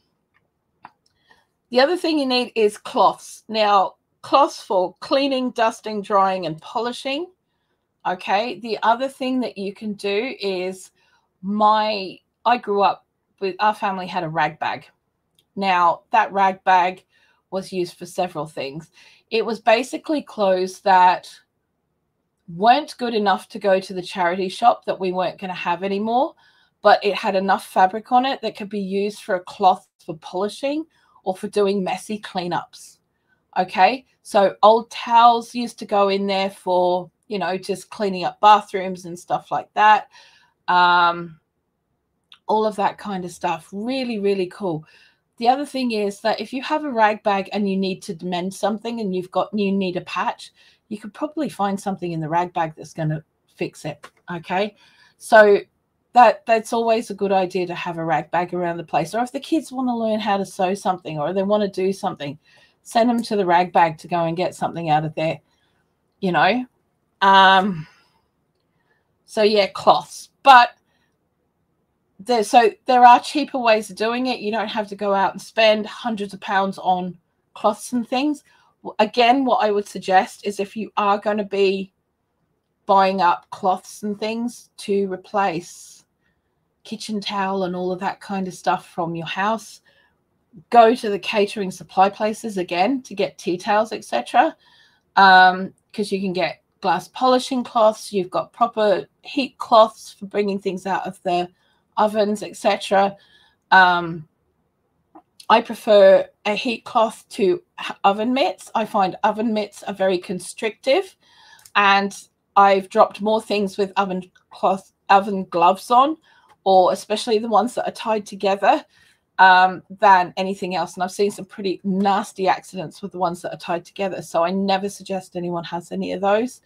the other thing you need is cloths. Now, cloths for cleaning, dusting, drying, and polishing. Okay. The other thing that you can do is my I grew up with our family had a rag bag. Now that rag bag was used for several things. It was basically clothes that weren't good enough to go to the charity shop that we weren't going to have anymore, but it had enough fabric on it that could be used for a cloth for polishing or for doing messy cleanups. Okay, so old towels used to go in there for, you know, just cleaning up bathrooms and stuff like that. Um, all of that kind of stuff. Really, really cool. The other thing is that if you have a rag bag and you need to mend something and you've got you need a patch, you could probably find something in the rag bag that's going to fix it. Okay. So that that's always a good idea to have a rag bag around the place. Or if the kids want to learn how to sew something or they want to do something, send them to the rag bag to go and get something out of there, you know. Um so yeah, cloths. But there so there are cheaper ways of doing it. You don't have to go out and spend hundreds of pounds on cloths and things again, what I would suggest is if you are going to be buying up cloths and things to replace kitchen towel and all of that kind of stuff from your house, go to the catering supply places again to get tea towels, etc. Because um, you can get glass polishing cloths, you've got proper heat cloths for bringing things out of the ovens, etc. Um, I prefer a heat cloth to oven mitts. I find oven mitts are very constrictive, and I've dropped more things with oven cloth, oven gloves on, or especially the ones that are tied together, um, than anything else. And I've seen some pretty nasty accidents with the ones that are tied together. So I never suggest anyone has any of those.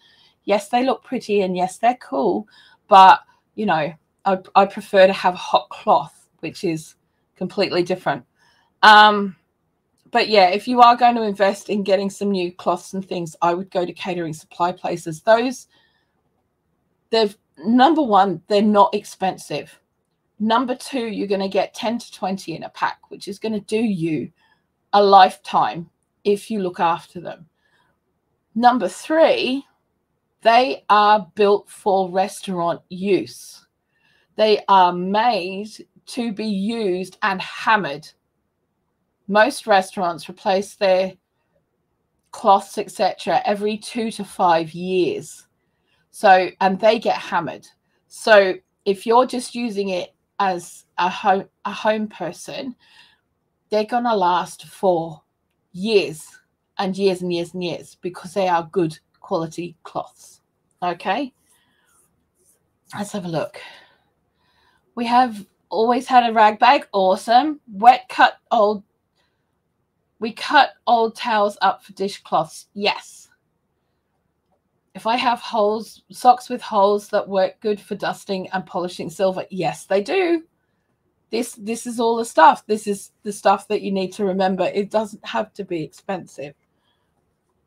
Yes, they look pretty, and yes, they're cool, but you know, I, I prefer to have hot cloth, which is completely different. Um, but yeah, if you are going to invest in getting some new cloths and things, I would go to catering supply places. Those, they've number one, they're not expensive. Number two, you're going to get 10 to 20 in a pack, which is going to do you a lifetime if you look after them. Number three, they are built for restaurant use. They are made to be used and hammered most restaurants replace their cloths, etc., every two to five years. So, and they get hammered. So, if you're just using it as a home a home person, they're gonna last for years and years and years and years because they are good quality cloths. Okay. Let's have a look. We have always had a rag bag. Awesome. Wet cut old we cut old towels up for dishcloths. Yes. If I have holes, socks with holes that work good for dusting and polishing silver, yes, they do. This this is all the stuff. This is the stuff that you need to remember. It doesn't have to be expensive.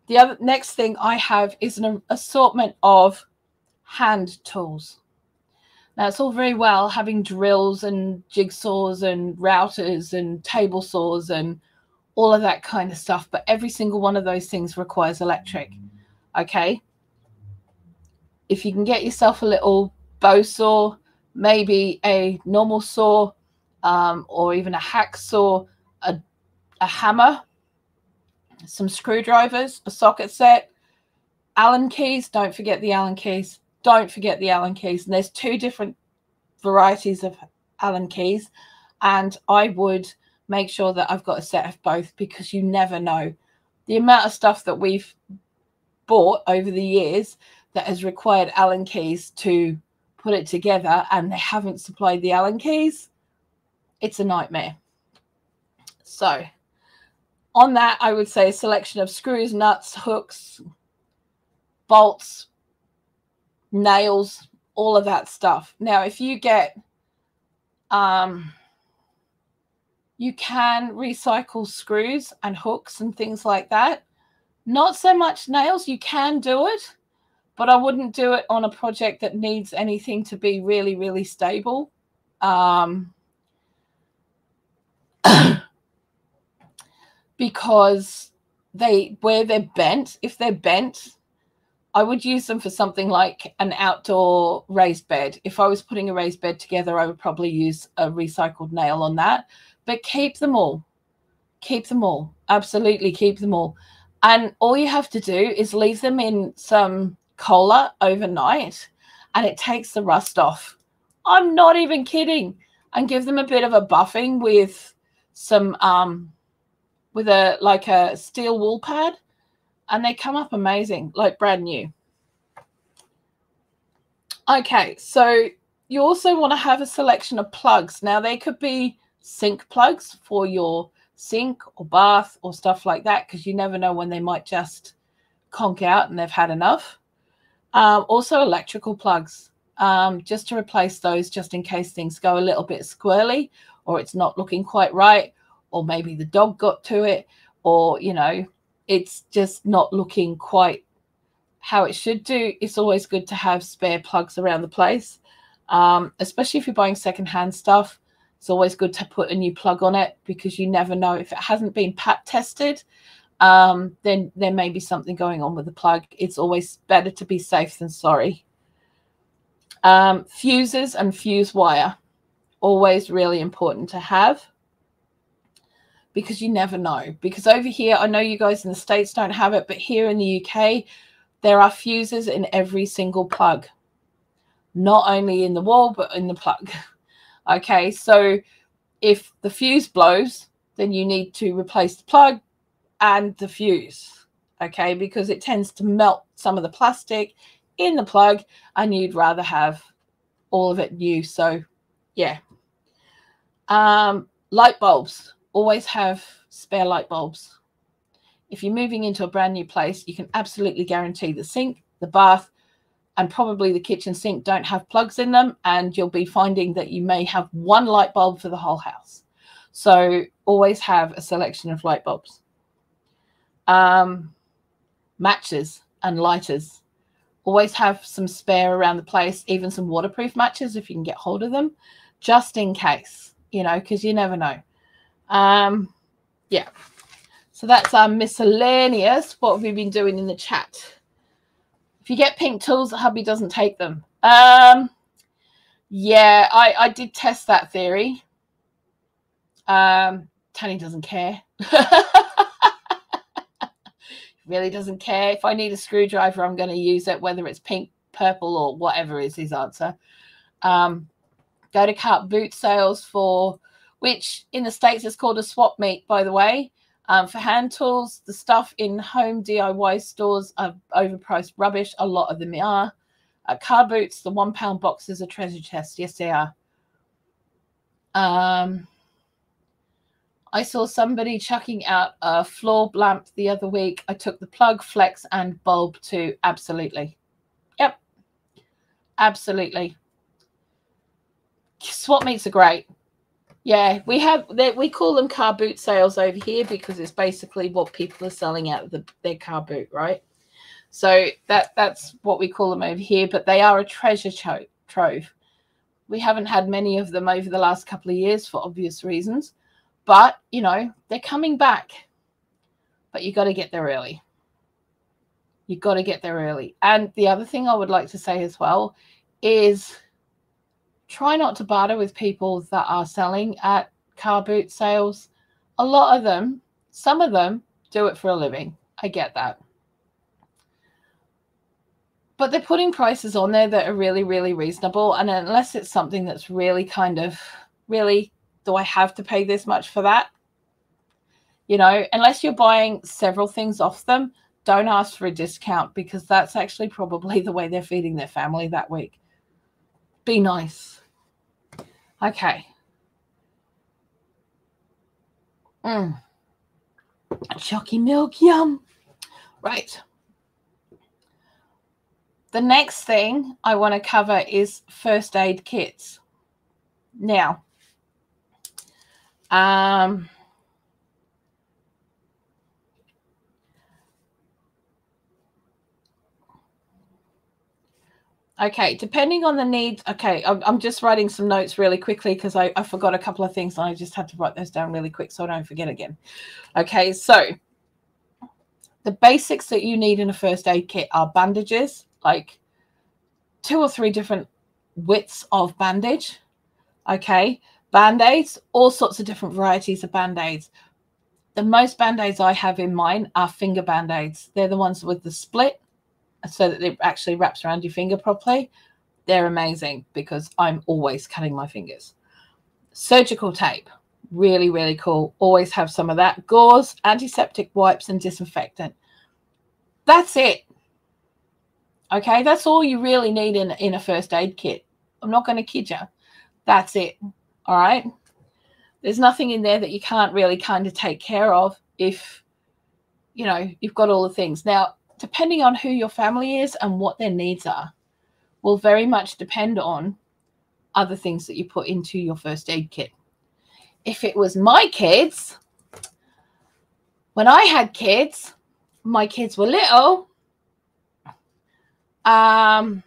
The other next thing I have is an assortment of hand tools. Now it's all very well having drills and jigsaws and routers and table saws and all of that kind of stuff. But every single one of those things requires electric. Okay. If you can get yourself a little bow saw, maybe a normal saw, um, or even a hacksaw, a, a hammer, some screwdrivers, a socket set, Allen keys. Don't forget the Allen keys. Don't forget the Allen keys. And there's two different varieties of Allen keys. And I would make sure that I've got a set of both because you never know. The amount of stuff that we've bought over the years that has required Allen keys to put it together and they haven't supplied the Allen keys, it's a nightmare. So, on that, I would say a selection of screws, nuts, hooks, bolts, nails, all of that stuff. Now, if you get um, you can recycle screws and hooks and things like that. Not so much nails, you can do it, but I wouldn't do it on a project that needs anything to be really, really stable. Um, because they, where they're bent, if they're bent, I would use them for something like an outdoor raised bed. If I was putting a raised bed together, I would probably use a recycled nail on that. But keep them all. Keep them all. Absolutely keep them all. And all you have to do is leave them in some cola overnight and it takes the rust off. I'm not even kidding. And give them a bit of a buffing with some um with a like a steel wool pad and they come up amazing, like brand new. Okay, so you also want to have a selection of plugs. Now they could be sink plugs for your sink or bath or stuff like that because you never know when they might just conk out and they've had enough. Um, also, electrical plugs, um, just to replace those just in case things go a little bit squirrely or it's not looking quite right, or maybe the dog got to it, or you know, it's just not looking quite how it should do. It's always good to have spare plugs around the place, um, especially if you're buying secondhand stuff it's always good to put a new plug on it because you never know if it hasn't been pat tested um, then there may be something going on with the plug. It's always better to be safe than sorry. Um, fuses and fuse wire always really important to have. Because you never know. Because over here i know you guys in the states don't have it but here in the uk there are fuses in every single plug. Not only in the wall but in the plug. Okay, so if the fuse blows, then you need to replace the plug and the fuse. Okay, because it tends to melt some of the plastic in the plug, and you'd rather have all of it new. So, yeah. Um, light bulbs always have spare light bulbs. If you're moving into a brand new place, you can absolutely guarantee the sink, the bath, and probably the kitchen sink don't have plugs in them and you'll be finding that you may have one light bulb for the whole house so always have a selection of light bulbs um, matches and lighters always have some spare around the place even some waterproof matches if you can get hold of them just in case you know because you never know um yeah so that's our miscellaneous what have we been doing in the chat if you get pink tools, the hubby doesn't take them. Um, yeah, I, I did test that theory. Um, Tony doesn't care. really doesn't care. If I need a screwdriver, I'm going to use it, whether it's pink, purple, or whatever is his answer. Um, go to cart boot sales for which in the States is called a swap meet, by the way. Um, for hand tools, the stuff in home DIY stores are overpriced rubbish. A lot of them are. Uh, car boots, the one pound boxes are treasure chests. Yes, they are. Um, I saw somebody chucking out a floor lamp the other week. I took the plug, flex, and bulb too. Absolutely. Yep. Absolutely. Swap meets are great. Yeah, we have we call them car boot sales over here because it's basically what people are selling out of the, their car boot, right? So that that's what we call them over here, but they are a treasure trove. We haven't had many of them over the last couple of years for obvious reasons, but you know they're coming back. But you got to get there early. You got to get there early. And the other thing I would like to say as well is try not to barter with people that are selling at car boot sales. A lot of them, some of them do it for a living. I get that. But they're putting prices on there that are really, really reasonable. And unless it's something that's really kind of, really, do I have to pay this much for that? You know, unless you're buying several things off them, don't ask for a discount because that's actually probably the way they're feeding their family that week. Be nice Okay. Mm. Chalky milk, yum. Right. The next thing I want to cover is first aid kits. Now, um, Okay, depending on the needs. Okay, I'm, I'm just writing some notes really quickly because I, I forgot a couple of things and I just had to write those down really quick so I don't forget again. Okay, so the basics that you need in a first aid kit are bandages, like two or three different widths of bandage. Okay. Band aids, all sorts of different varieties of band aids. The most band aids I have in mine are finger band aids. They're the ones with the split so that it actually wraps around your finger properly. They're amazing because I'm always cutting my fingers. Surgical tape, really, really cool. Always have some of that. Gauze, antiseptic wipes, and disinfectant. That's it. Okay, that's all you really need in, in a first aid kit. I'm not going to kid you. That's it. All right. There's nothing in there that you can't really kind of take care of if, you know, you've got all the things. Now, depending on who your family is and what their needs are, will very much depend on other things that you put into your first aid kit. If it was my kids, when I had kids, my kids were little, um,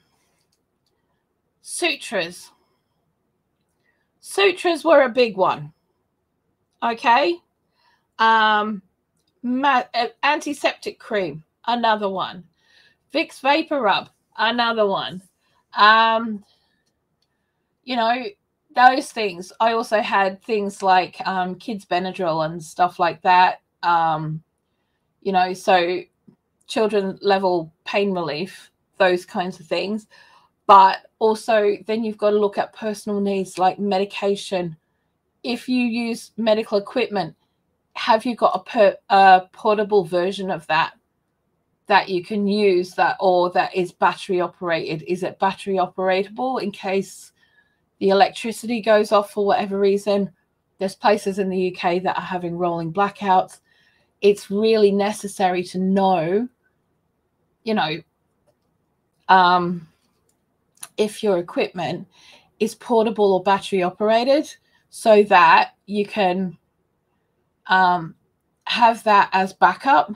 sutures. Sutures were a big one. Okay. Um, uh, antiseptic cream another one. Vicks VapoRub, another one. Um, you know, those things. I also had things like um, kids Benadryl and stuff like that. Um, you know, so children level pain relief, those kinds of things. But also, then you've got to look at personal needs like medication. If you use medical equipment, have you got a, per, a portable version of that? that you can use that or that is battery operated is it battery operatable in case the electricity goes off for whatever reason there's places in the uk that are having rolling blackouts it's really necessary to know you know um, if your equipment is portable or battery operated so that you can um, have that as backup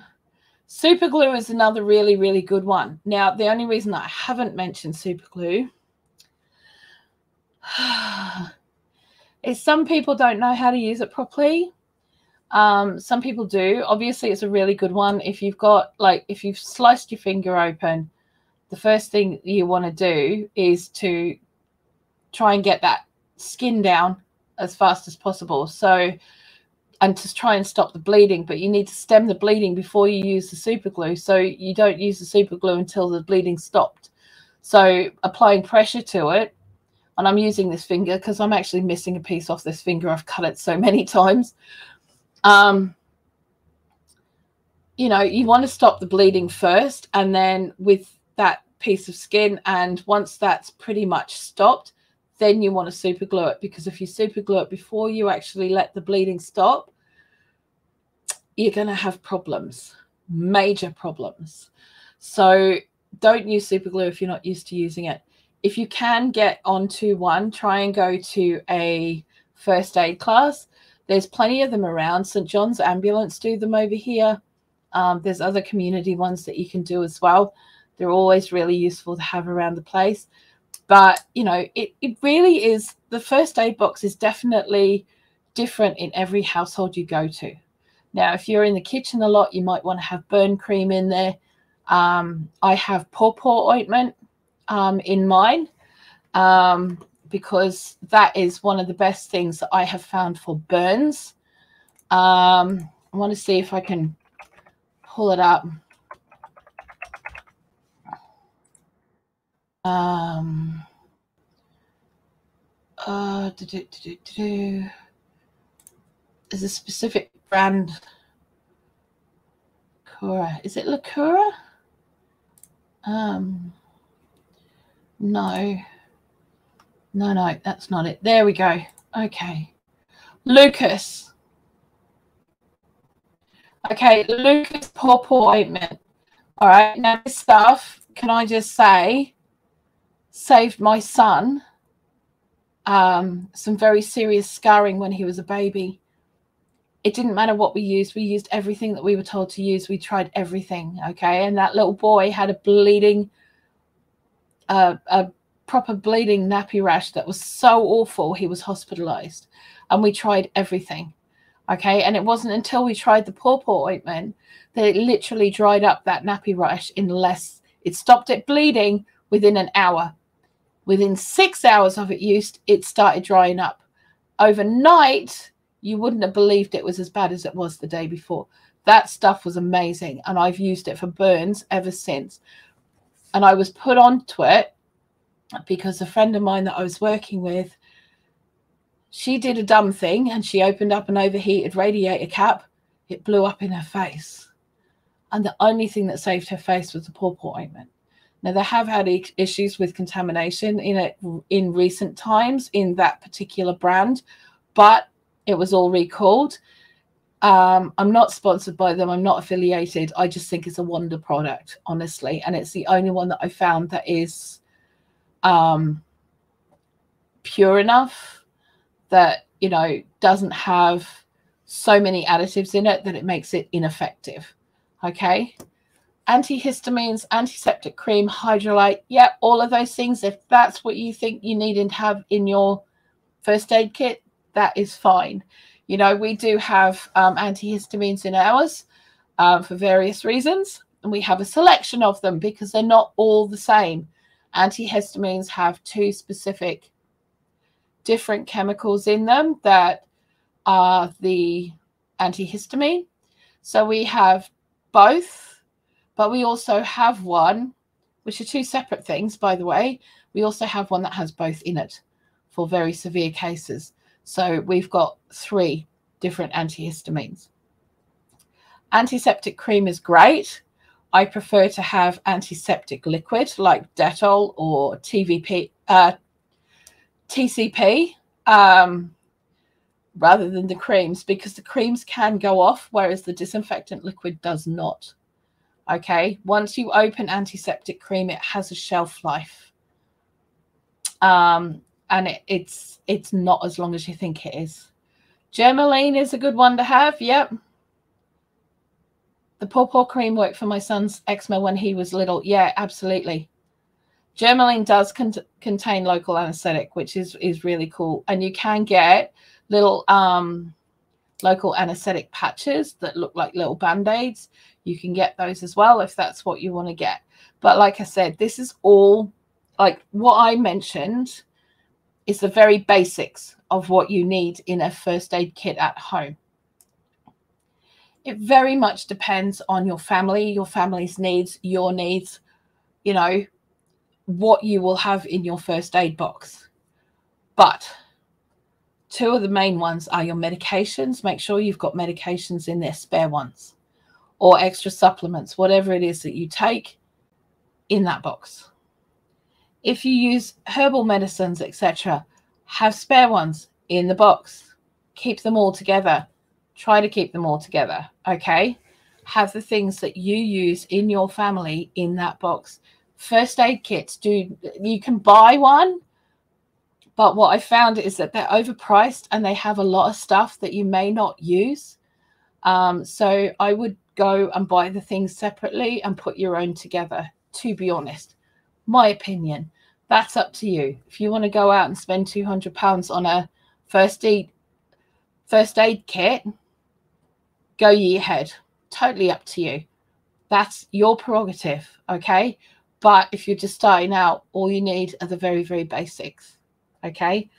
Super glue is another really, really good one. Now, the only reason I haven't mentioned super glue is some people don't know how to use it properly. Um, some people do. Obviously, it's a really good one. If you've got, like, if you've sliced your finger open, the first thing you want to do is to try and get that skin down as fast as possible. So, and to try and stop the bleeding, but you need to stem the bleeding before you use the super glue. So you don't use the super glue until the bleeding stopped. So applying pressure to it, and I'm using this finger because I'm actually missing a piece off this finger. I've cut it so many times. Um, you know, you want to stop the bleeding first, and then with that piece of skin, and once that's pretty much stopped, then you want to super glue it because if you super glue it before you actually let the bleeding stop, you're going to have problems, major problems. So don't use super glue if you're not used to using it. If you can get onto one, try and go to a first aid class. There's plenty of them around. St. John's Ambulance do them over here. Um, there's other community ones that you can do as well. They're always really useful to have around the place. But you know it, it really is the first aid box is definitely different in every household you go to. Now if you're in the kitchen a lot you might want to have burn cream in there. Um, i have pawpaw ointment um, in mine um, because that is one of the best things that i have found for burns. Um, i want to see if i can pull it up Um, uh, a specific brand. Cura. Is it Lacura? Um, no. No, no, that's not it. There we go. Okay. Lucas. Okay, Lucas Pawpaw Ointment. All right, now this stuff, can I just say, saved my son um, some very serious scarring when he was a baby. It didn't matter what we used. We used everything that we were told to use. We tried everything. Okay. And that little boy had a bleeding, uh, a proper bleeding nappy rash that was so awful. He was hospitalized and we tried everything. Okay. And it wasn't until we tried the pawpaw ointment that it literally dried up that nappy rash in less, it stopped it bleeding within an hour. Within six hours of it used, it started drying up. Overnight, you wouldn't have believed it was as bad as it was the day before. That stuff was amazing. And I've used it for burns ever since. And I was put onto it because a friend of mine that I was working with, she did a dumb thing and she opened up an overheated radiator cap. It blew up in her face. And the only thing that saved her face was the pawpaw ointment. Now they have had issues with contamination in it in recent times in that particular brand, but it was all recalled. Um, I'm not sponsored by them. I'm not affiliated. I just think it's a wonder product, honestly, and it's the only one that I found that is um, pure enough that you know doesn't have so many additives in it that it makes it ineffective. Okay. Antihistamines, antiseptic cream, Hydralyte. Yeah, all of those things. If that's what you think you need to have in your first aid kit, that is fine. You know, we do have um, antihistamines in ours um, for various reasons, and we have a selection of them because they're not all the same. Antihistamines have two specific different chemicals in them that are the antihistamine. So we have both, but we also have one, which are two separate things, by the way. We also have one that has both in it for very severe cases. So we've got three different antihistamines. Antiseptic cream is great. I prefer to have antiseptic liquid like Dettol or TVP, uh, TCP um, rather than the creams because the creams can go off, whereas the disinfectant liquid does not. Okay, once you open antiseptic cream, it has a shelf life. Um, and it, it's it's not as long as you think it is. Germolene is a good one to have. Yep. The pawpaw cream worked for my son's eczema when he was little. Yeah, absolutely. Germolene does con contain local anesthetic, which is is really cool, and you can get little um, local anesthetic patches that look like little band aids. You can get those as well if that's what you want to get. But like I said, this is all like what I mentioned is the very basics of what you need in a first aid kit at home. It very much depends on your family, your family's needs, your needs, you know, what you will have in your first aid box. But two of the main ones are your medications. Make sure you've got medications in there, spare ones, or extra supplements, whatever it is that you take in that box if you use herbal medicines, etc., have spare ones in the box. Keep them all together. Try to keep them all together. Okay. Have the things that you use in your family in that box. First aid kits, do you can buy one, but what I found is that they're overpriced and they have a lot of stuff that you may not use. Um, so I would go and buy the things separately and put your own together, to be honest. My opinion that's up to you. If you want to go out and spend two hundred pounds on a first aid first aid kit, go ye ahead. Totally up to you. That's your prerogative, okay? But if you're just starting out, all you need are the very, very basics, okay?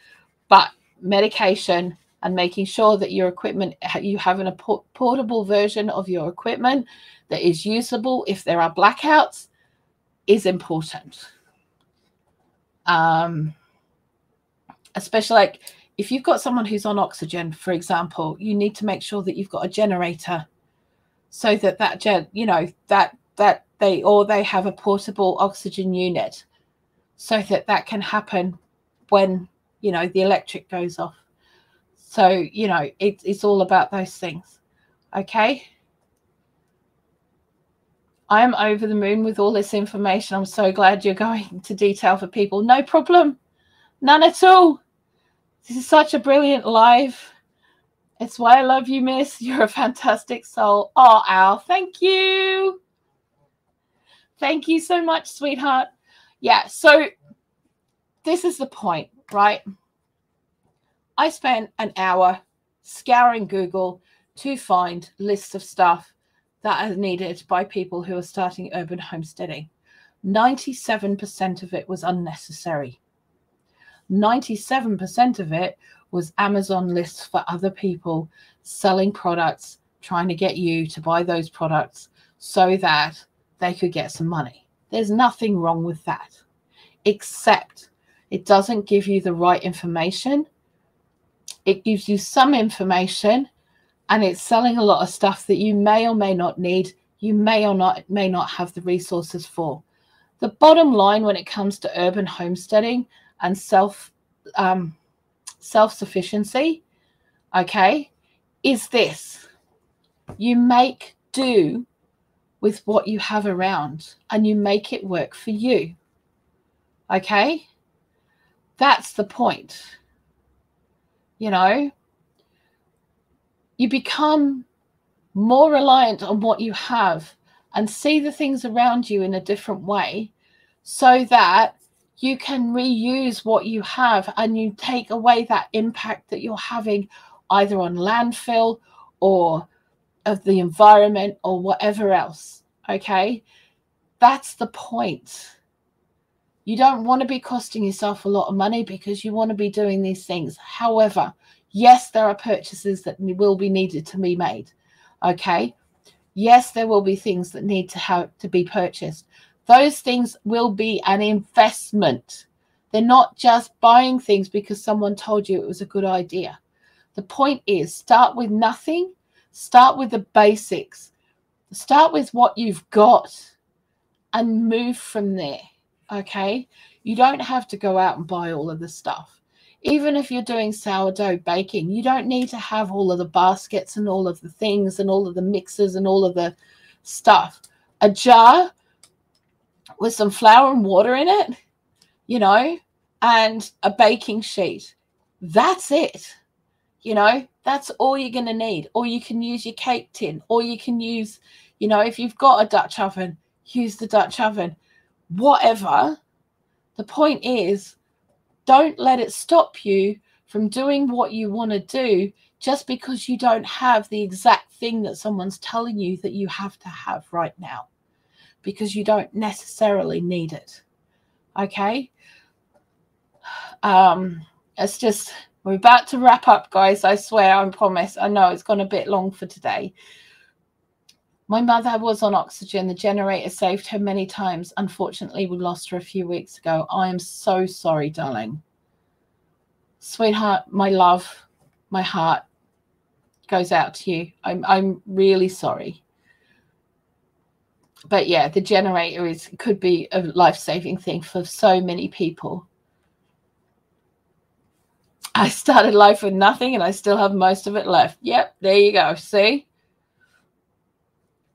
But medication and making sure that your equipment, you have an, a portable version of your equipment that is usable if there are blackouts, is important um, especially like if you've got someone who's on oxygen, for example, you need to make sure that you've got a generator so that that gen, you know, that that they or they have a portable oxygen unit so that that can happen when you know the electric goes off. So you know it, it's all about those things. Okay. I am over the moon with all this information. I'm so glad you're going into detail for people. No problem. None at all. This is such a brilliant live. It's why I love you, miss. You're a fantastic soul. Oh, Al, thank you. Thank you so much, sweetheart. Yeah, so this is the point, right? I spent an hour scouring Google to find lists of stuff that are needed by people who are starting urban homesteading. 97% of it was unnecessary. 97% of it was Amazon lists for other people selling products, trying to get you to buy those products so that they could get some money. There's nothing wrong with that, except it doesn't give you the right information. It gives you some information and it's selling a lot of stuff that you may or may not need, you may or not may not have the resources for. The bottom line when it comes to urban homesteading and self um, self sufficiency, okay, is this: you make do with what you have around and you make it work for you. Okay? That's the point. You know, you become more reliant on what you have and see the things around you in a different way so that you can reuse what you have and you take away that impact that you're having either on landfill or of the environment or whatever else. Okay. That's the point. You don't want to be costing yourself a lot of money because you want to be doing these things. However, yes, there are purchases that will be needed to be made. Okay. Yes, there will be things that need to have to be purchased. Those things will be an investment. They're not just buying things because someone told you it was a good idea. The point is start with nothing, start with the basics, start with what you've got and move from there. Okay. You don't have to go out and buy all of the stuff. Even if you're doing sourdough baking, you don't need to have all of the baskets and all of the things and all of the mixes and all of the stuff. A jar with some flour and water in it, you know, and a baking sheet. That's it. You know, that's all you're going to need. Or you can use your cake tin, or you can use, you know, if you've got a Dutch oven, use the Dutch oven whatever. The point is, don't let it stop you from doing what you want to do just because you don't have the exact thing that someone's telling you that you have to have right now because you don't necessarily need it. Okay. Um, it's just, we're about to wrap up, guys. I swear, I promise. I know it's gone a bit long for today. My mother was on oxygen. The generator saved her many times. Unfortunately, we lost her a few weeks ago. I am so sorry, darling. Sweetheart, my love, my heart goes out to you. I'm I'm really sorry. But yeah, the generator is could be a life-saving thing for so many people. I started life with nothing and I still have most of it left. Yep, there you go. See?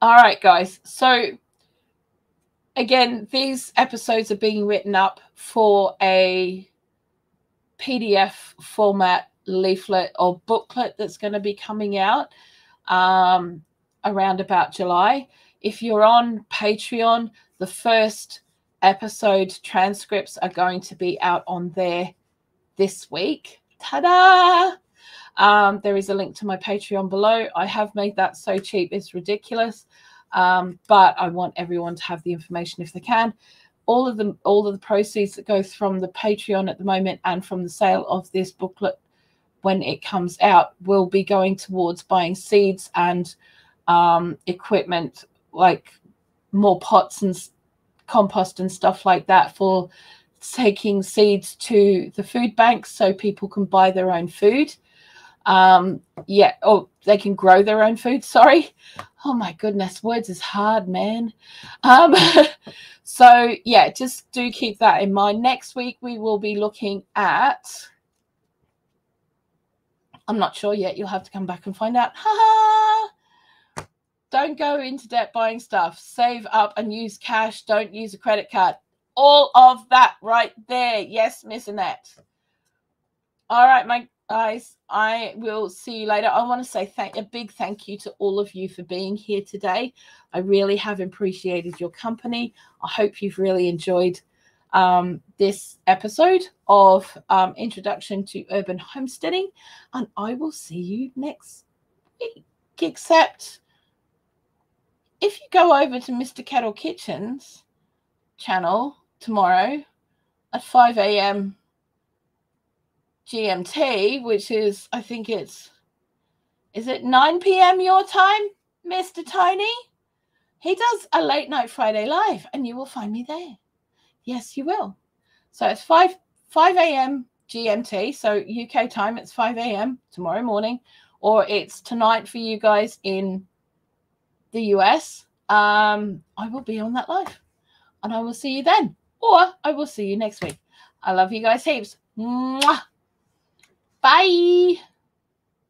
All right, guys. So, again, these episodes are being written up for a PDF format leaflet or booklet that's going to be coming out um, around about July. If you're on Patreon, the first episode transcripts are going to be out on there this week. Ta da! Um, there is a link to my Patreon below. I have made that so cheap, it's ridiculous. Um, but I want everyone to have the information if they can. All of the all of the proceeds that go from the Patreon at the moment and from the sale of this booklet when it comes out will be going towards buying seeds and um, equipment like more pots and compost and stuff like that for taking seeds to the food banks so people can buy their own food um yeah oh they can grow their own food sorry. Oh my goodness words is hard man. Um so yeah just do keep that in mind. Next week we will be looking at i'm not sure yet you'll have to come back and find out. Ha! Don't go into debt buying stuff. Save up and use cash. Don't use a credit card. All of that right there. Yes miss annette. All right my guys i will see you later i want to say thank a big thank you to all of you for being here today i really have appreciated your company i hope you've really enjoyed um, this episode of um, Introduction to Urban Homesteading, and I will see you next week. Except if you go over to Mr. Kettle Kitchen's channel tomorrow at 5 a.m. GMT, which is, I think it's, is it 9 p.m. your time, Mr. Tony? He does a late night Friday live, and you will find me there. Yes, you will. So it's 5 5 a.m. GMT, so UK time, it's 5 a.m. tomorrow morning, or it's tonight for you guys in the US. Um, I will be on that live, and I will see you then, or I will see you next week. I love you guys heaps. Mwah. Bye.